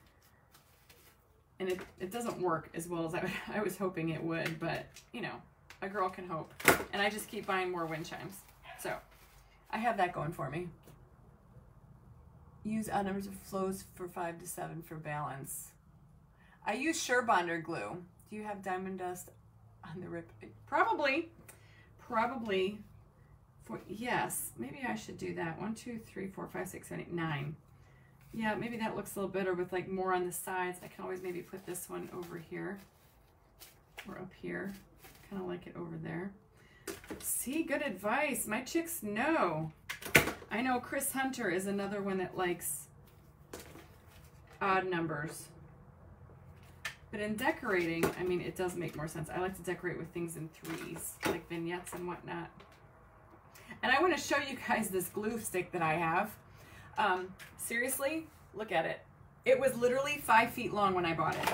And it, it doesn't work as well as I, I was hoping it would, but you know, a girl can hope. And I just keep buying more wind chimes. So I have that going for me. Use odd numbers of flows for five to seven for balance. I use Surebonder glue. Do you have diamond dust on the rip? Probably. Probably. For yes, maybe I should do that. One, two, three, four, five, six, seven, eight, nine. Yeah, maybe that looks a little better with like more on the sides. I can always maybe put this one over here or up here. Kind of like it over there. See, good advice. My chicks know. I know Chris Hunter is another one that likes odd numbers. But in decorating, I mean, it does make more sense. I like to decorate with things in threes, like vignettes and whatnot. And I want to show you guys this glue stick that I have. Um, seriously, look at it. It was literally five feet long when I bought it.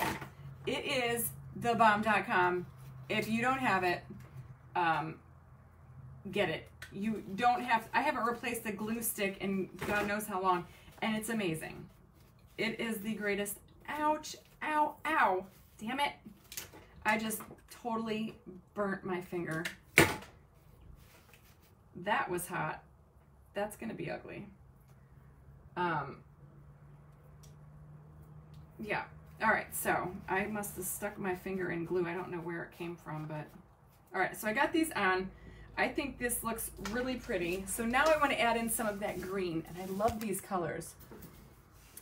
It is thebomb.com. If you don't have it, um, get it. You don't have, I haven't replaced the glue stick in God knows how long, and it's amazing. It is the greatest. Ouch, ow, ow. Damn it. I just totally burnt my finger. That was hot. That's to be ugly. Um, yeah. All right, so I must have stuck my finger in glue. I don't know where it came from, but all right, so I got these on. I think this looks really pretty. So now I want to add in some of that green, and I love these colors.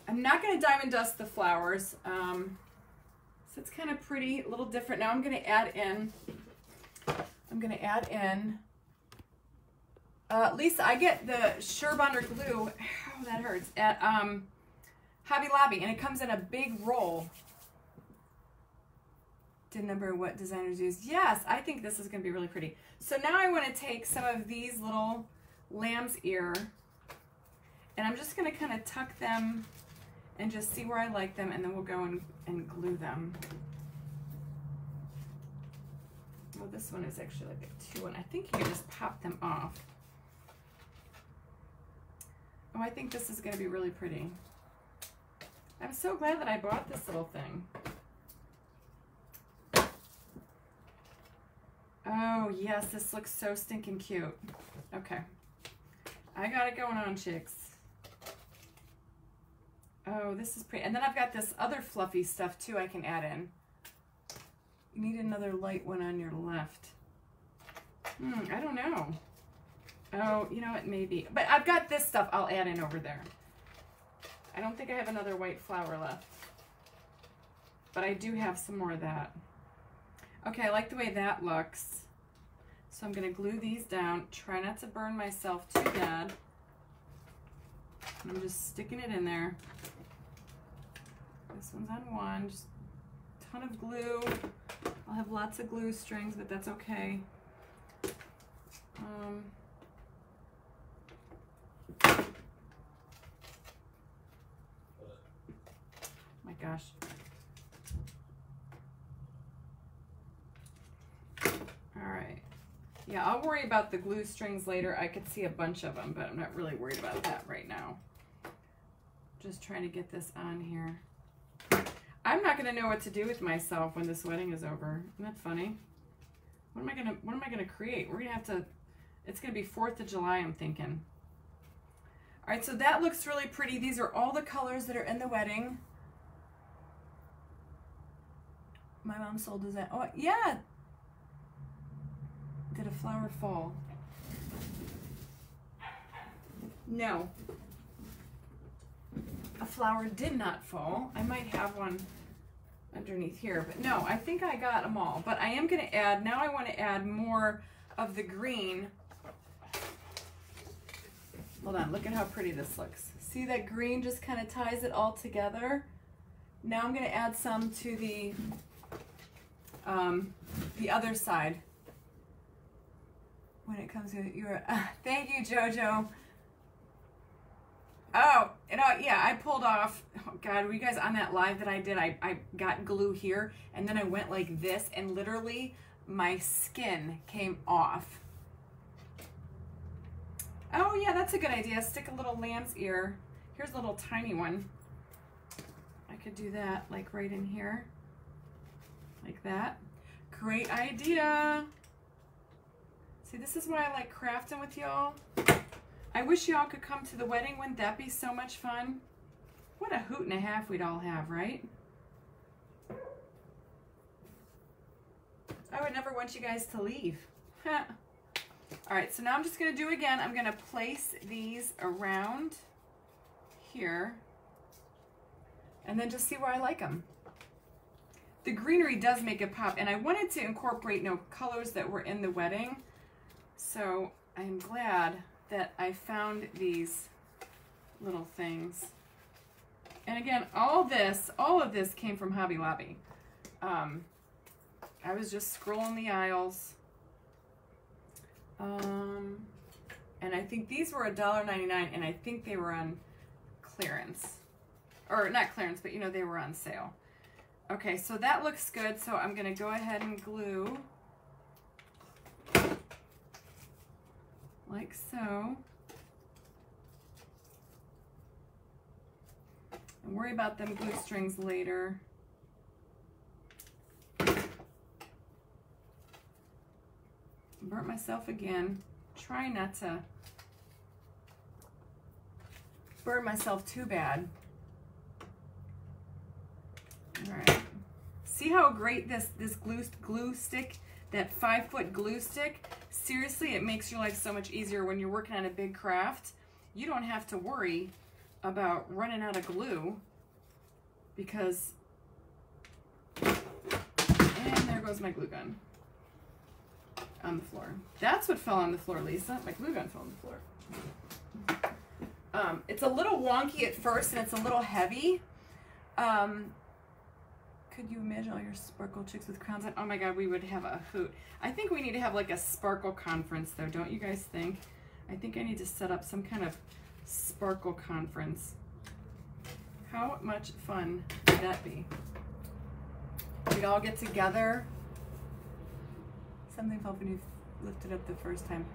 I'm not going to diamond dust the flowers. Um, so it's kind of pretty, a little different. Now I'm going to add in, I'm going to add in, uh, Lisa, I get the Surebonder glue, oh, that hurts, at um, Hobby Lobby, and it comes in a big roll. Did number what designers use? Yes, I think this is going to be really pretty. So now I want to take some of these little lamb's ear, and I'm just going to kind of tuck them and just see where I like them, and then we'll go and, and glue them. Well, this one is actually like a two, and I think you can just pop them off. Oh, I think this is going to be really pretty. I'm so glad that I bought this little thing. Oh, yes, this looks so stinking cute. Okay. I got it going on, chicks. Oh, this is pretty. And then I've got this other fluffy stuff, too, I can add in. You need another light one on your left. Hmm, I don't know. Oh, you know what, maybe. But I've got this stuff I'll add in over there. I don't think I have another white flower left. But I do have some more of that. Okay, I like the way that looks. So I'm gonna glue these down. Try not to burn myself too bad. I'm just sticking it in there. This one's on one, just a ton of glue. I'll have lots of glue strings, but that's okay. Um, gosh. All right. Yeah, I'll worry about the glue strings later. I could see a bunch of them, but I'm not really worried about that right now. Just trying to get this on here. I'm not gonna know what to do with myself when this wedding is over. Isn't that funny? What am I gonna what am I gonna create? We're gonna have to it's gonna be 4th of July, I'm thinking. All right, so that looks really pretty. These are all the colors that are in the wedding. My mom sold design. Oh, yeah. Did a flower fall? No. A flower did not fall. I might have one underneath here, but no, I think I got them all. But I am going to add, now I want to add more of the green Hold on, look at how pretty this looks. See that green just kind of ties it all together? Now I'm gonna add some to the, um, the other side. When it comes to your, uh, thank you, Jojo. Oh, you know, yeah, I pulled off, oh God, were you guys on that live that I did? I, I got glue here and then I went like this and literally my skin came off Oh yeah, that's a good idea. Stick a little lamb's ear. Here's a little tiny one. I could do that like right in here. Like that. Great idea. See, this is why I like crafting with y'all. I wish y'all could come to the wedding. Wouldn't that be so much fun? What a hoot and a half we'd all have, right? I would never want you guys to leave. All right, so now I'm just gonna do again, I'm gonna place these around here and then just see where I like them. The greenery does make it pop and I wanted to incorporate no colors that were in the wedding. So I'm glad that I found these little things. And again, all this, all of this came from Hobby Lobby. Um, I was just scrolling the aisles um, and I think these were $1.99 and I think they were on clearance. Or not clearance, but you know, they were on sale. Okay, so that looks good. So I'm gonna go ahead and glue like so. And worry about them glue strings later. burnt myself again. Try not to burn myself too bad. All right. See how great this, this glue, glue stick, that five foot glue stick, seriously, it makes your life so much easier when you're working on a big craft. You don't have to worry about running out of glue because, and there goes my glue gun on the floor. That's what fell on the floor, Lisa. My glue gun fell on the floor. Um, it's a little wonky at first and it's a little heavy. Um, could you imagine all your sparkle chicks with crowns on? Oh my god, we would have a hoot. I think we need to have like a sparkle conference though, don't you guys think? I think I need to set up some kind of sparkle conference. How much fun would that be? We'd all get together something felt when you lifted it up the first time.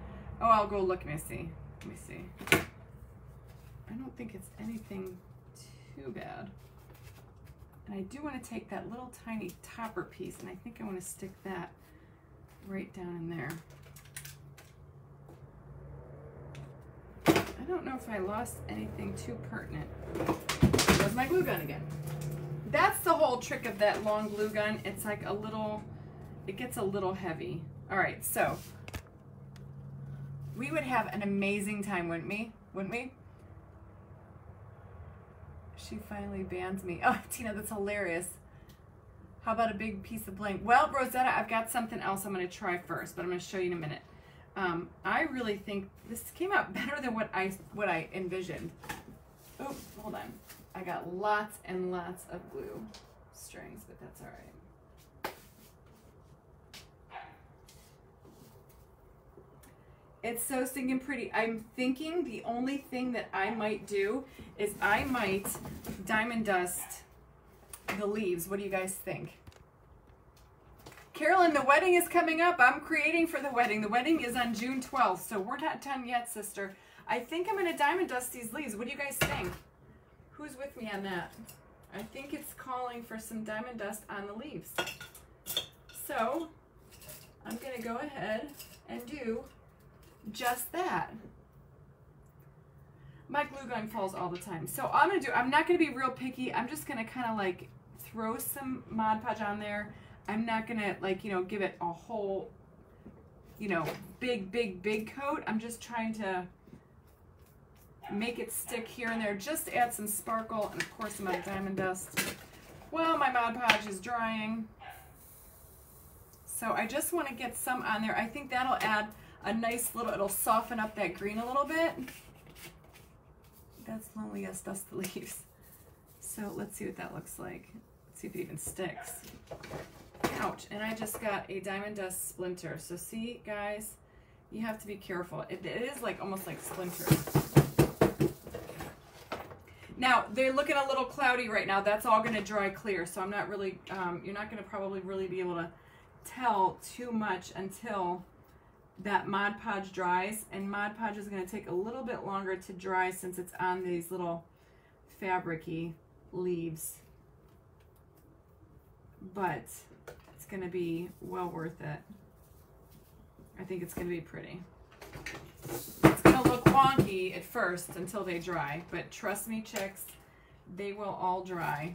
Oh, I'll go look. See. Let me see. I don't think it's anything too bad. And I do want to take that little tiny topper piece and I think I want to stick that right down in there. I don't know if I lost anything too pertinent. There's my glue gun again. That's the whole trick of that long glue gun. It's like a little, it gets a little heavy. All right, so we would have an amazing time, wouldn't we? Wouldn't we? She finally bans me. Oh, Tina, that's hilarious. How about a big piece of bling? Well, Rosetta, I've got something else I'm going to try first, but I'm going to show you in a minute. Um, I really think this came out better than what I what I envisioned. Oh, hold on. I got lots and lots of glue strings, but that's all right. It's so stinking pretty. I'm thinking the only thing that I might do is I might diamond dust the leaves. What do you guys think? Carolyn, the wedding is coming up. I'm creating for the wedding. The wedding is on June 12th, so we're not done yet, sister. I think I'm going to diamond dust these leaves. What do you guys think? Who's with me on that? I think it's calling for some diamond dust on the leaves. So, I'm going to go ahead and do just that. My glue gun falls all the time. So I'm going to do, I'm not going to be real picky. I'm just going to kind of like throw some Mod Podge on there. I'm not going to like, you know, give it a whole, you know, big, big, big coat. I'm just trying to make it stick here and there. Just add some sparkle and of course my diamond dust. Well, my Mod Podge is drying. So I just want to get some on there. I think that'll add a nice little, it'll soften up that green a little bit. That's lonely, yes, dust the leaves. So let's see what that looks like. Let's see if it even sticks. Ouch, and I just got a diamond dust splinter. So see, guys, you have to be careful. it, it is like almost like splinters. Now, they're looking a little cloudy right now. That's all going to dry clear, so I'm not really, um, you're not going to probably really be able to tell too much until that Mod Podge dries. And Mod Podge is going to take a little bit longer to dry since it's on these little fabricy leaves. But it's going to be well worth it. I think it's going to be pretty. It's going to look wonky at first until they dry, but trust me, chicks, they will all dry.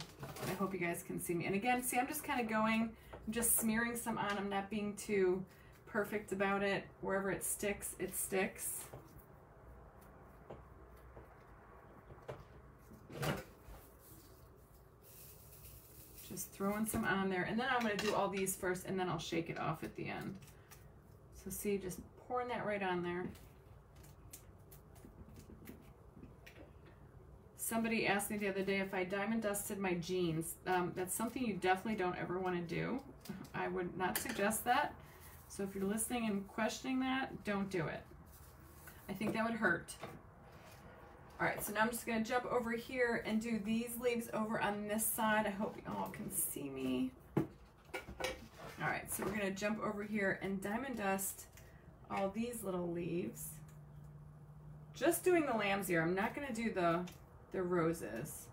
I hope you guys can see me. And again, see, I'm just kind of going, I'm just smearing some on. I'm not being too perfect about it. Wherever it sticks, it sticks. Just throwing some on there. And then I'm going to do all these first, and then I'll shake it off at the end. So see, just pouring that right on there. Somebody asked me the other day if I diamond dusted my jeans. Um, that's something you definitely don't ever want to do. I would not suggest that. So if you're listening and questioning that, don't do it. I think that would hurt. All right, so now I'm just gonna jump over here and do these leaves over on this side. I hope you all can see me. All right, so we're gonna jump over here and diamond dust all these little leaves. Just doing the lamb's ear. I'm not gonna do the, the roses.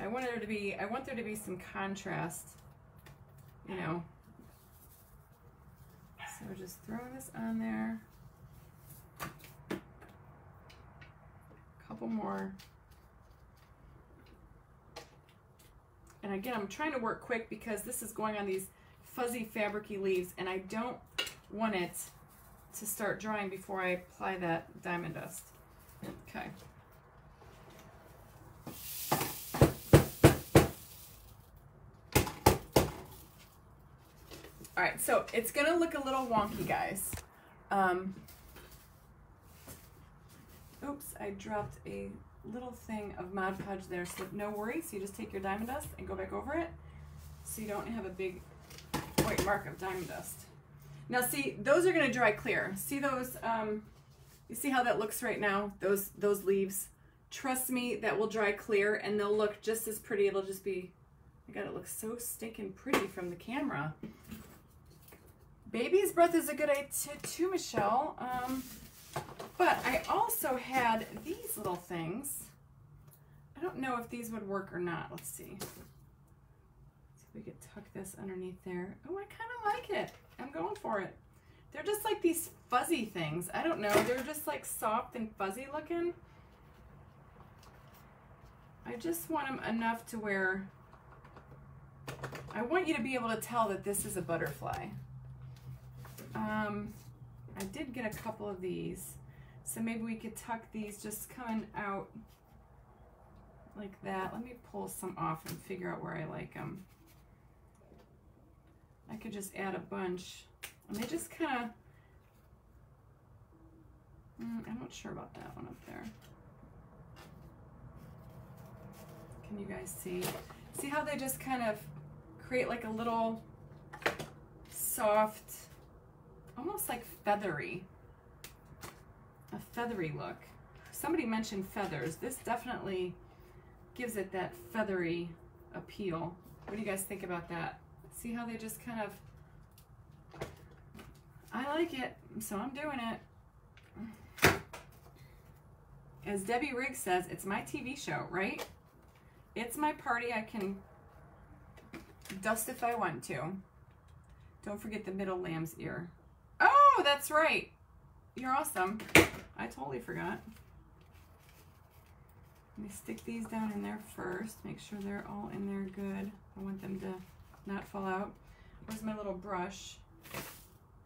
I want there to be, I want there to be some contrast, you know, so we're just throwing this on there. A couple more. And again, I'm trying to work quick because this is going on these fuzzy fabricy leaves and I don't want it to start drying before I apply that diamond dust. Okay. All right, so it's gonna look a little wonky, guys. Um, oops, I dropped a little thing of Mod Podge there, so no worries. You just take your diamond dust and go back over it so you don't have a big white mark of diamond dust. Now see, those are gonna dry clear. See those, um, you see how that looks right now? Those, those leaves. Trust me, that will dry clear and they'll look just as pretty. It'll just be, I got it looks so stinking pretty from the camera. Baby's breath is a good idea too, Michelle. Um, but I also had these little things. I don't know if these would work or not. Let's see. So we could tuck this underneath there. Oh, I kind of like it. I'm going for it. They're just like these fuzzy things. I don't know. They're just like soft and fuzzy looking. I just want them enough to where I want you to be able to tell that this is a butterfly. Um, I did get a couple of these. So maybe we could tuck these just coming out like that. Let me pull some off and figure out where I like them. I could just add a bunch. And they just kind of, mm, I'm not sure about that one up there. Can you guys see? See how they just kind of create like a little soft, almost like feathery, a feathery look. Somebody mentioned feathers. This definitely gives it that feathery appeal. What do you guys think about that? See how they just kind of, I like it, so I'm doing it. As Debbie Riggs says, it's my TV show, right? It's my party. I can dust if I want to. Don't forget the middle lamb's ear. Oh, that's right. You're awesome. I totally forgot. Let me stick these down in there first. Make sure they're all in there good. I want them to not fall out. Where's my little brush?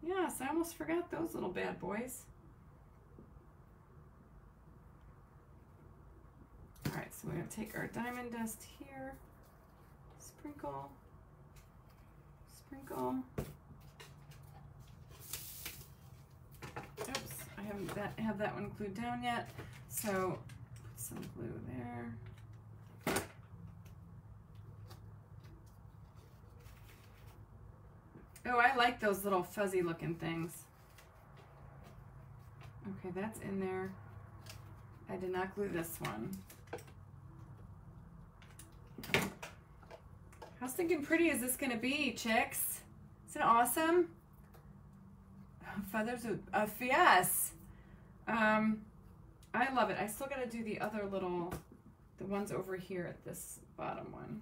Yes, I almost forgot those little bad boys. All right, so we're gonna take our diamond dust here, sprinkle, sprinkle. Oops, I haven't that have that one glued down yet, so put some glue there. Oh, I like those little fuzzy looking things. Okay, that's in there. I did not glue this one. How stinking pretty is this gonna be, chicks? Isn't it awesome? Feathers of uh, yes. Um, I love it. I still gotta do the other little, the ones over here at this bottom one.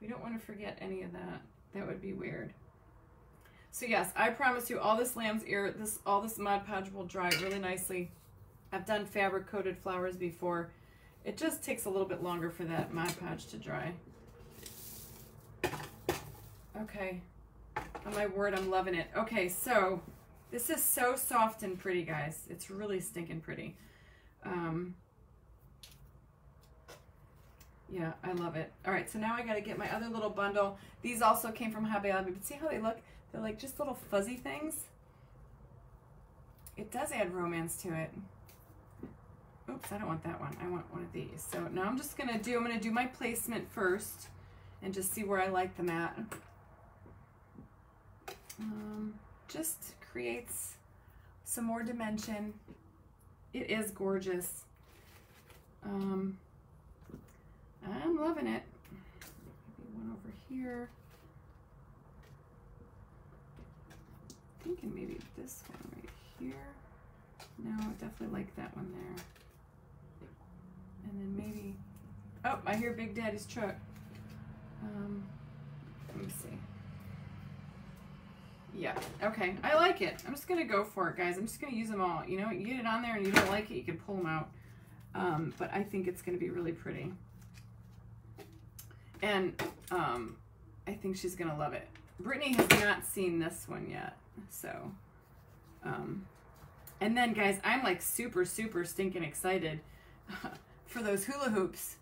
We don't want to forget any of that. That would be weird. So yes, I promise you all this lamb's ear, this all this Mod Podge will dry really nicely. I've done fabric coated flowers before. It just takes a little bit longer for that Mod Podge to dry. Okay. Oh my word, I'm loving it. Okay, so this is so soft and pretty, guys. It's really stinking pretty. Um, yeah, I love it. All right, so now I got to get my other little bundle. These also came from Hobby Lobby, but see how they look? They're like just little fuzzy things. It does add romance to it. Oops, I don't want that one. I want one of these. So now I'm just going to do, I'm going to do my placement first and just see where I like them at. Um, just creates some more dimension. It is gorgeous. Um, I'm loving it. Maybe one over here. Thinking maybe this one right here. No, I definitely like that one there. And then maybe, oh, I hear Big Daddy's truck. Um, let me see. Yeah, okay, I like it. I'm just gonna go for it, guys. I'm just gonna use them all. You know, you get it on there and you don't like it, you can pull them out. Um, but I think it's gonna be really pretty. And um, I think she's gonna love it. Brittany has not seen this one yet, so. Um, and then, guys, I'm like super, super stinking excited for those hula hoops.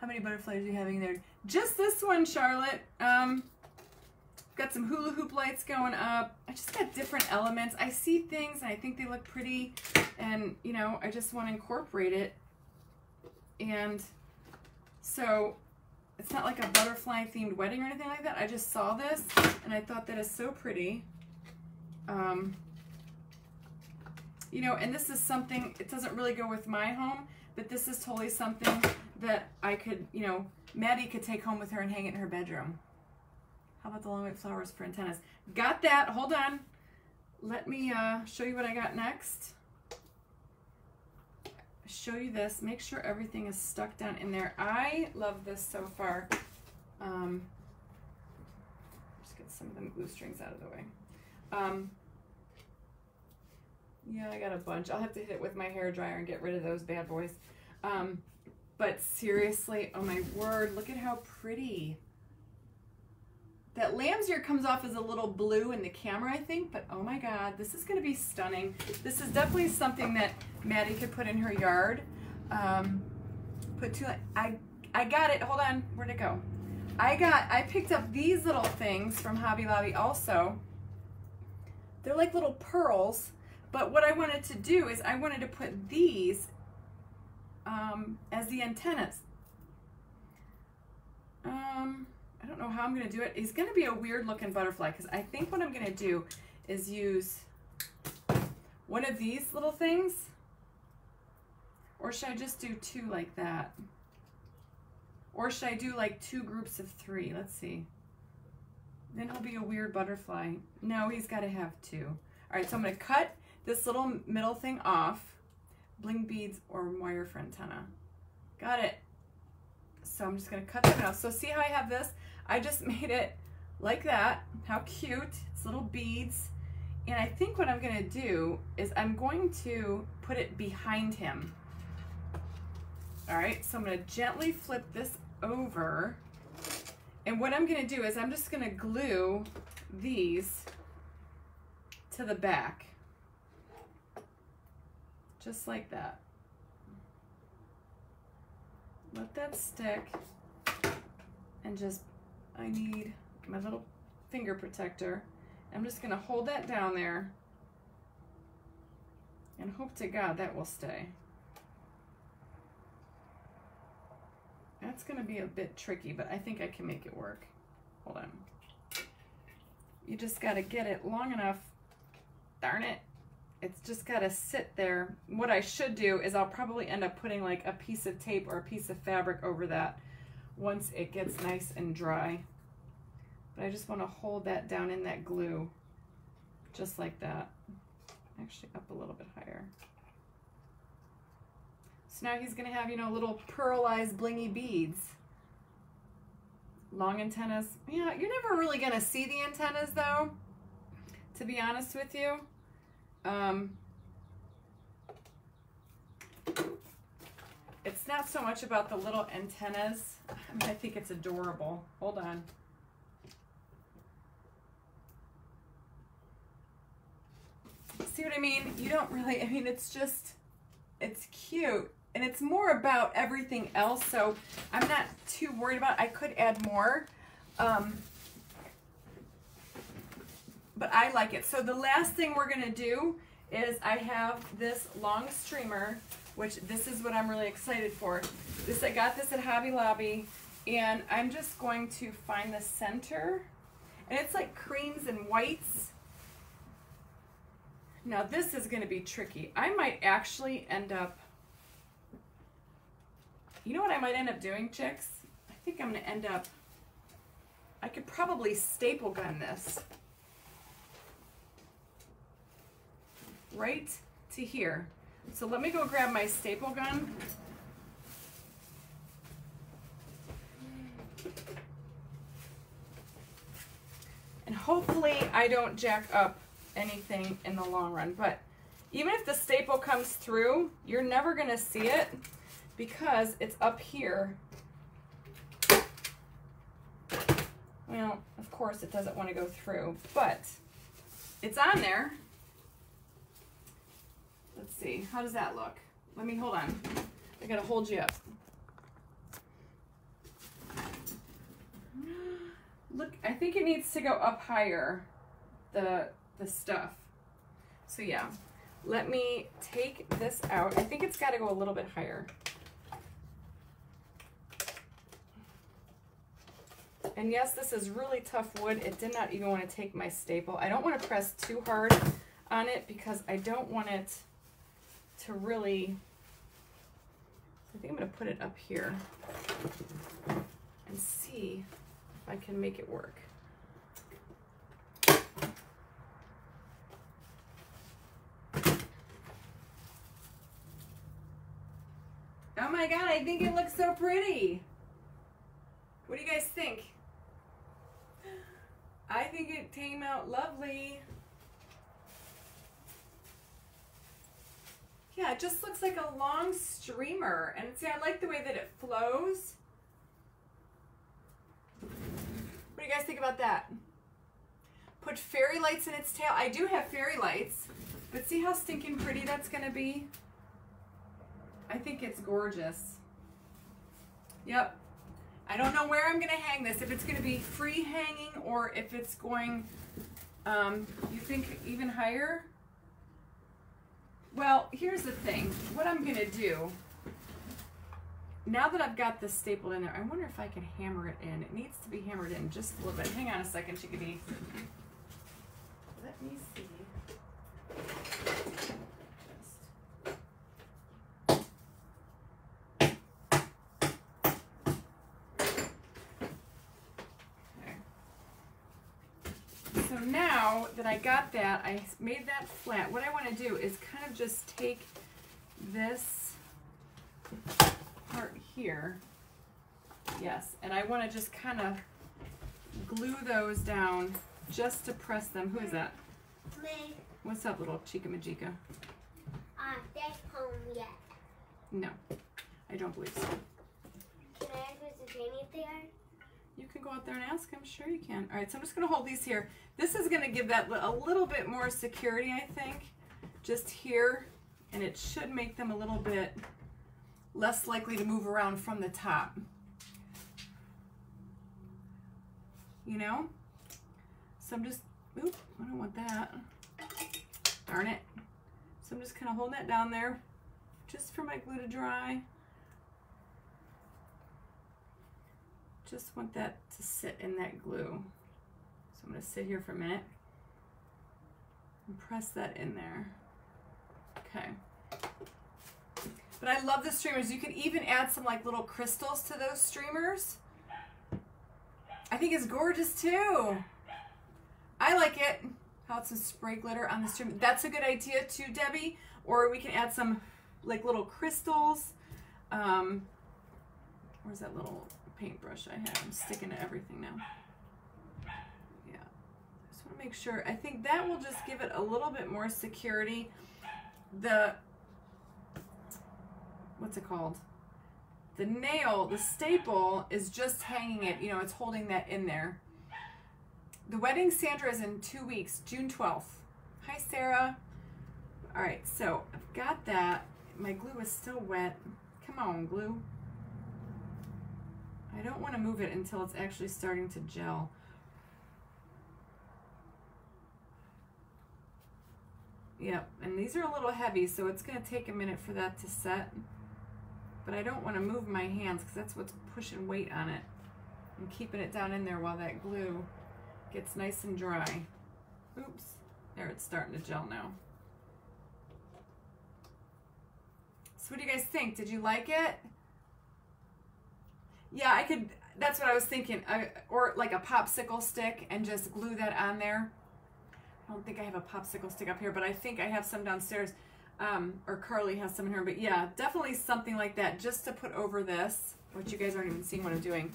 How many butterflies are you having there? Just this one, Charlotte. Um, got some hula hoop lights going up. I just got different elements. I see things and I think they look pretty and, you know, I just want to incorporate it. And so it's not like a butterfly themed wedding or anything like that. I just saw this and I thought that is so pretty. Um, you know, and this is something, it doesn't really go with my home, but this is totally something that I could, you know, Maddie could take home with her and hang it in her bedroom. How about the long white flowers for antennas? Got that. Hold on. Let me uh, show you what I got next. Show you this. Make sure everything is stuck down in there. I love this so far. Um, just get some of the glue strings out of the way. Um, yeah, I got a bunch. I'll have to hit it with my hair dryer and get rid of those bad boys. Um, but seriously, oh my word, look at how pretty. That lamb's ear comes off as a little blue in the camera, I think, but oh my god, this is going to be stunning. This is definitely something that Maddie could put in her yard. Um, Put two, I, I got it. Hold on. Where'd it go? I got, I picked up these little things from Hobby Lobby also. They're like little pearls, but what I wanted to do is I wanted to put these um, as the antennas. Um, I don't know how I'm gonna do it. It's gonna be a weird looking butterfly because I think what I'm gonna do is use one of these little things or should I just do two like that? Or should I do like two groups of three? Let's see. Then he'll be a weird butterfly. No, he's got to have two. All right, so I'm going to cut this little middle thing off. Bling beads or wire for antenna. Got it. So I'm just going to cut that out. So see how I have this? I just made it like that. How cute. It's little beads. And I think what I'm going to do is I'm going to put it behind him. All right, so I'm gonna gently flip this over. And what I'm gonna do is I'm just gonna glue these to the back. Just like that. Let that stick. And just, I need my little finger protector. I'm just gonna hold that down there and hope to God that will stay. That's going to be a bit tricky, but I think I can make it work. Hold on. You just got to get it long enough. Darn it. It's just got to sit there. What I should do is I'll probably end up putting like a piece of tape or a piece of fabric over that once it gets nice and dry. But I just want to hold that down in that glue just like that. Actually up a little bit higher. So now he's gonna have, you know, little pearlized blingy beads. Long antennas. Yeah, you're never really gonna see the antennas though, to be honest with you. Um, it's not so much about the little antennas. I think it's adorable. Hold on. See what I mean? You don't really, I mean, it's just, it's cute and it's more about everything else. So I'm not too worried about, it. I could add more. Um, but I like it. So the last thing we're gonna do is I have this long streamer, which this is what I'm really excited for. This I got this at Hobby Lobby, and I'm just going to find the center, and it's like creams and whites. Now this is gonna be tricky. I might actually end up you know what I might end up doing, chicks? I think I'm going to end up, I could probably staple gun this. Right to here. So let me go grab my staple gun. And hopefully I don't jack up anything in the long run. But even if the staple comes through, you're never going to see it because it's up here. Well, of course it doesn't want to go through, but it's on there. Let's see, how does that look? Let me, hold on. I gotta hold you up. Look, I think it needs to go up higher, the, the stuff. So yeah, let me take this out. I think it's gotta go a little bit higher. And yes, this is really tough wood. It did not even want to take my staple. I don't want to press too hard on it because I don't want it to really, I think I'm to put it up here and see if I can make it work. Oh my god, I think it looks so pretty. What do you guys think? I think it came out lovely. Yeah, it just looks like a long streamer. And see, I like the way that it flows. What do you guys think about that? Put fairy lights in its tail. I do have fairy lights, but see how stinking pretty that's going to be? I think it's gorgeous. Yep. I don't know where I'm gonna hang this. If it's gonna be free hanging or if it's going, um, you think even higher? Well, here's the thing. What I'm gonna do, now that I've got this stapled in there, I wonder if I can hammer it in. It needs to be hammered in just a little bit. Hang on a second, Chickadee. Let me see. Just- Okay. So now that I got that, I made that flat. What I want to do is kind of just take this part here. Yes, and I want to just kind of glue those down just to press them. Who is that? Me. What's up, little chica majika? Uh, that's home yet. No, I don't believe so. Can I ask Mr. Taney if they are? You can go out there and ask him. Sure, you can. All right, so I'm just going to hold these here. This is going to give that a little bit more security, I think, just here, and it should make them a little bit less likely to move around from the top. You know? So I'm just, oop, I don't want that. Darn it. So I'm just kind of holding that down there just for my glue to dry. Just want that to sit in that glue. So I'm going to sit here for a minute and press that in there. Okay. But I love the streamers. You can even add some like little crystals to those streamers. I think it's gorgeous too. I like it. How it's some spray glitter on the streamer. That's a good idea too, Debbie. Or we can add some like little crystals. Um, where's that little paintbrush I have. I'm sticking to everything now. Yeah. Just want to make sure. I think that will just give it a little bit more security. The, what's it called? The nail, the staple is just hanging it, you know, it's holding that in there. The wedding Sandra is in two weeks, June 12th. Hi, Sarah. All right, so I've got that. My glue is still wet. Come on, glue. I don't want to move it until it's actually starting to gel. Yep, and these are a little heavy, so it's going to take a minute for that to set. But I don't want to move my hands because that's what's pushing weight on it. And keeping it down in there while that glue gets nice and dry. Oops, there it's starting to gel now. So what do you guys think? Did you like it? Yeah, I could. That's what I was thinking. I, or like a popsicle stick and just glue that on there. I don't think I have a popsicle stick up here, but I think I have some downstairs. Um, or Carly has some in here. But yeah, definitely something like that just to put over this, which you guys aren't even seeing what I'm doing.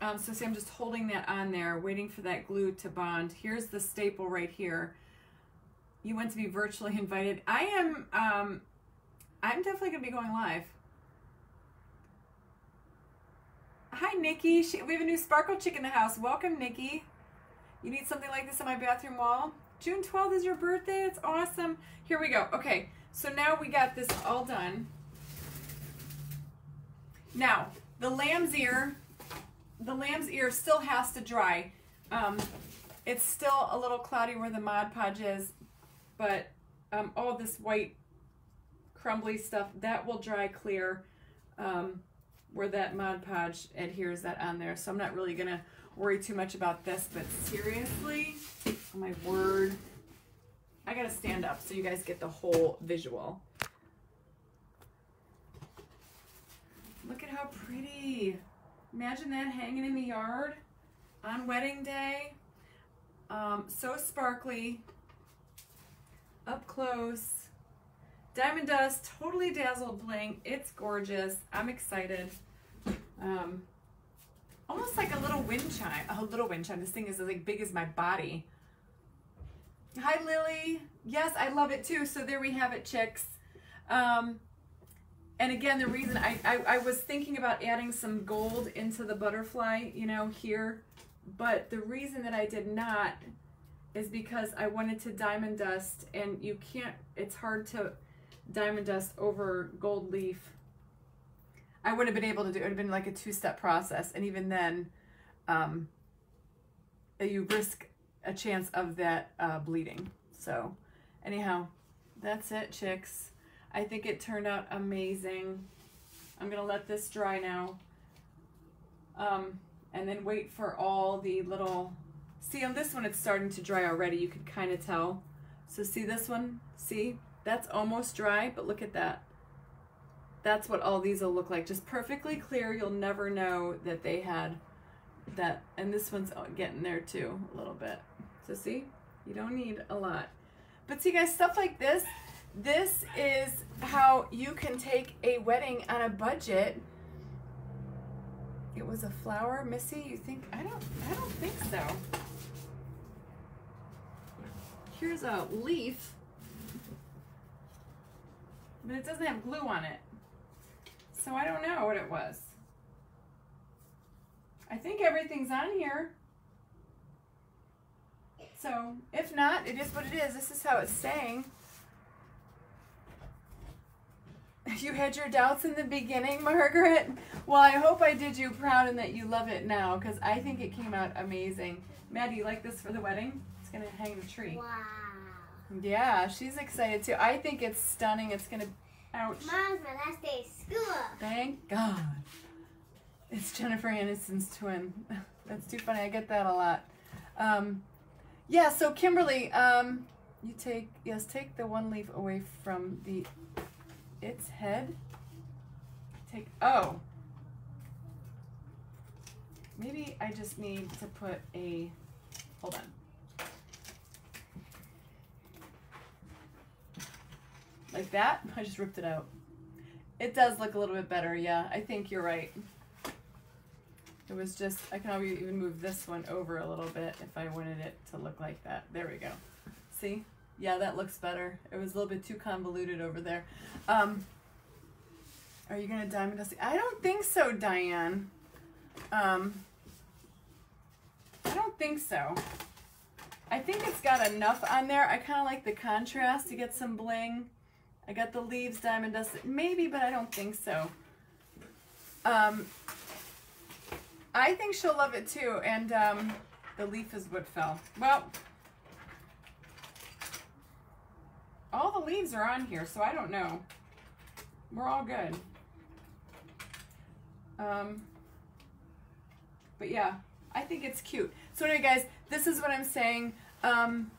Um, so see, I'm just holding that on there, waiting for that glue to bond. Here's the staple right here. You want to be virtually invited. I am. Um, I'm definitely gonna be going live. Hi, Nikki. She, we have a new sparkle chick in the house. Welcome, Nikki. You need something like this on my bathroom wall? June 12th is your birthday. It's awesome. Here we go. Okay, so now we got this all done. Now, the lamb's ear, the lamb's ear still has to dry. Um, it's still a little cloudy where the Mod Podge is, but um, all this white crumbly stuff, that will dry clear. Um, where that Mod Podge adheres that on there. So I'm not really gonna worry too much about this, but seriously, oh my word. I gotta stand up so you guys get the whole visual. Look at how pretty. Imagine that hanging in the yard on wedding day. Um, so sparkly. Up close. Diamond Dust, totally dazzled bling. It's gorgeous. I'm excited. Um, almost like a little wind chime. A little wind chime. This thing is like big as my body. Hi, Lily. Yes, I love it too. So there we have it, chicks. Um, and again, the reason I, I, I was thinking about adding some gold into the butterfly, you know, here. But the reason that I did not is because I wanted to diamond dust and you can't, it's hard to diamond dust over gold leaf. I wouldn't have been able to do it. Would have been like a two step process. And even then, um, you risk a chance of that uh, bleeding. So, anyhow, that's it, chicks. I think it turned out amazing. I'm going to let this dry now. Um, and then wait for all the little. See, on this one, it's starting to dry already. You can kind of tell. So, see this one? See? That's almost dry, but look at that. That's what all these will look like. Just perfectly clear. You'll never know that they had that. And this one's getting there too, a little bit. So, see? You don't need a lot. But see, guys, stuff like this, this is how you can take a wedding on a budget. It was a flower, Missy. You think? I don't. I don't think so. Here's a leaf, but it doesn't have glue on it, so I don't know what it was. I think everything's on here. So, if not, it is what it is. This is how it's saying. You had your doubts in the beginning, Margaret. Well, I hope I did you proud and that you love it now because I think it came out amazing. Maddie, you like this for the wedding? It's going to hang the tree. Wow. Yeah, she's excited too. I think it's stunning. It's going to, ouch. Tomorrow's my last day of school. Thank God. It's Jennifer Aniston's twin. That's too funny. I get that a lot. Um, yeah, so Kimberly, um, you take, yes, take the one leaf away from the, its head. Take, oh. Maybe I just need to put a, hold on. Like that? I just ripped it out. It does look a little bit better, yeah. I think you're right. It was just, I can always even move this one over a little bit if I wanted it to look like that. There we go. See? Yeah, that looks better. It was a little bit too convoluted over there. Um, are you going to diamond dust? I don't think so, Diane. Um, I don't think so. I think it's got enough on there. I kind of like the contrast to get some bling. I got the leaves diamond dusted. Maybe, but I don't think so. Um, I think she'll love it too. And um, the leaf is what fell. Well, all the leaves are on here, so I don't know. We're all good. Um, but yeah, I think it's cute. So anyway, guys, this is what I'm saying. Um,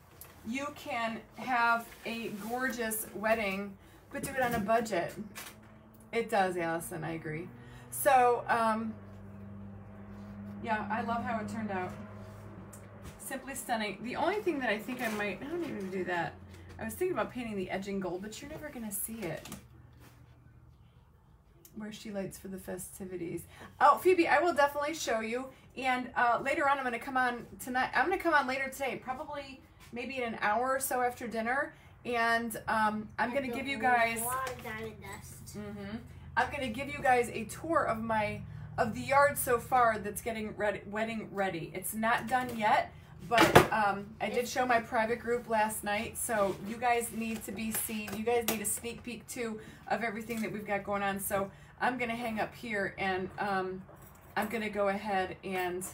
you can have a gorgeous wedding, but do it on a budget. It does, Allison. I agree. So, um, yeah, I love how it turned out. Simply stunning. The only thing that I think I might, I don't even do that. I was thinking about painting the edging gold, but you're never going to see it. Where she lights for the festivities. Oh, Phoebe, I will definitely show you. And uh, later on, I'm going to come on tonight. I'm going to come on later today, probably maybe in an hour or so after dinner. And um, I'm going to give you guys. A lot of diamond dust. Mm-hmm. I'm going to give you guys a tour of my of the yard so far that's getting ready, wedding ready. It's not done yet, but um, I did show my private group last night, so you guys need to be seen. You guys need a sneak peek too of everything that we've got going on. So I'm gonna hang up here and um, I'm gonna go ahead and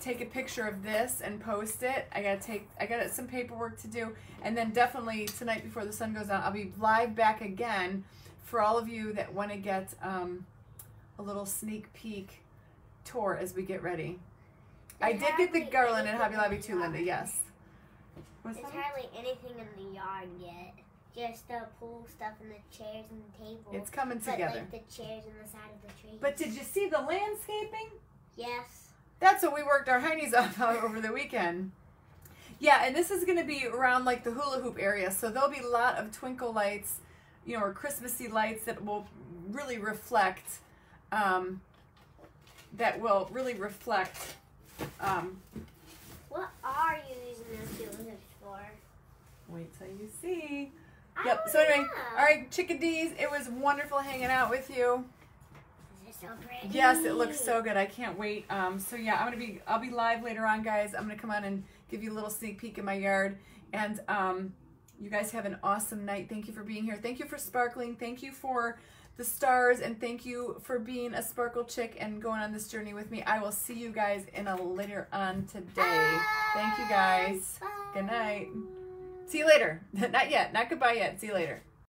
take a picture of this and post it. I gotta take, I got some paperwork to do, and then definitely tonight before the sun goes down, I'll be live back again for all of you that want to get. Um, a little sneak peek tour as we get ready. I did get the garland at Hobby Lobby too, Linda. Yes. There's hardly anything in the yard yet. Just the pool stuff and the chairs and the table. It's coming but, together. Like the chairs and the side of the tree. But did you see the landscaping? Yes. That's what we worked our heinies off over the weekend. Yeah, and this is going to be around like the hula hoop area, so there'll be a lot of twinkle lights, you know, or Christmassy lights that will really reflect um, that will really reflect. Um, what are you using those hula hoops for? Wait till you see. I Yep. So anyway, know. all right, chickadees. It was wonderful hanging out with you. So pretty. Yes, it looks so good. I can't wait. Um, so yeah, I'm gonna be. I'll be live later on, guys. I'm gonna come on and give you a little sneak peek in my yard. And um, you guys have an awesome night. Thank you for being here. Thank you for sparkling. Thank you for the stars and thank you for being a sparkle chick and going on this journey with me. I will see you guys in a later on today. Thank you guys. Good night. See you later. not yet. Not goodbye yet. See you later.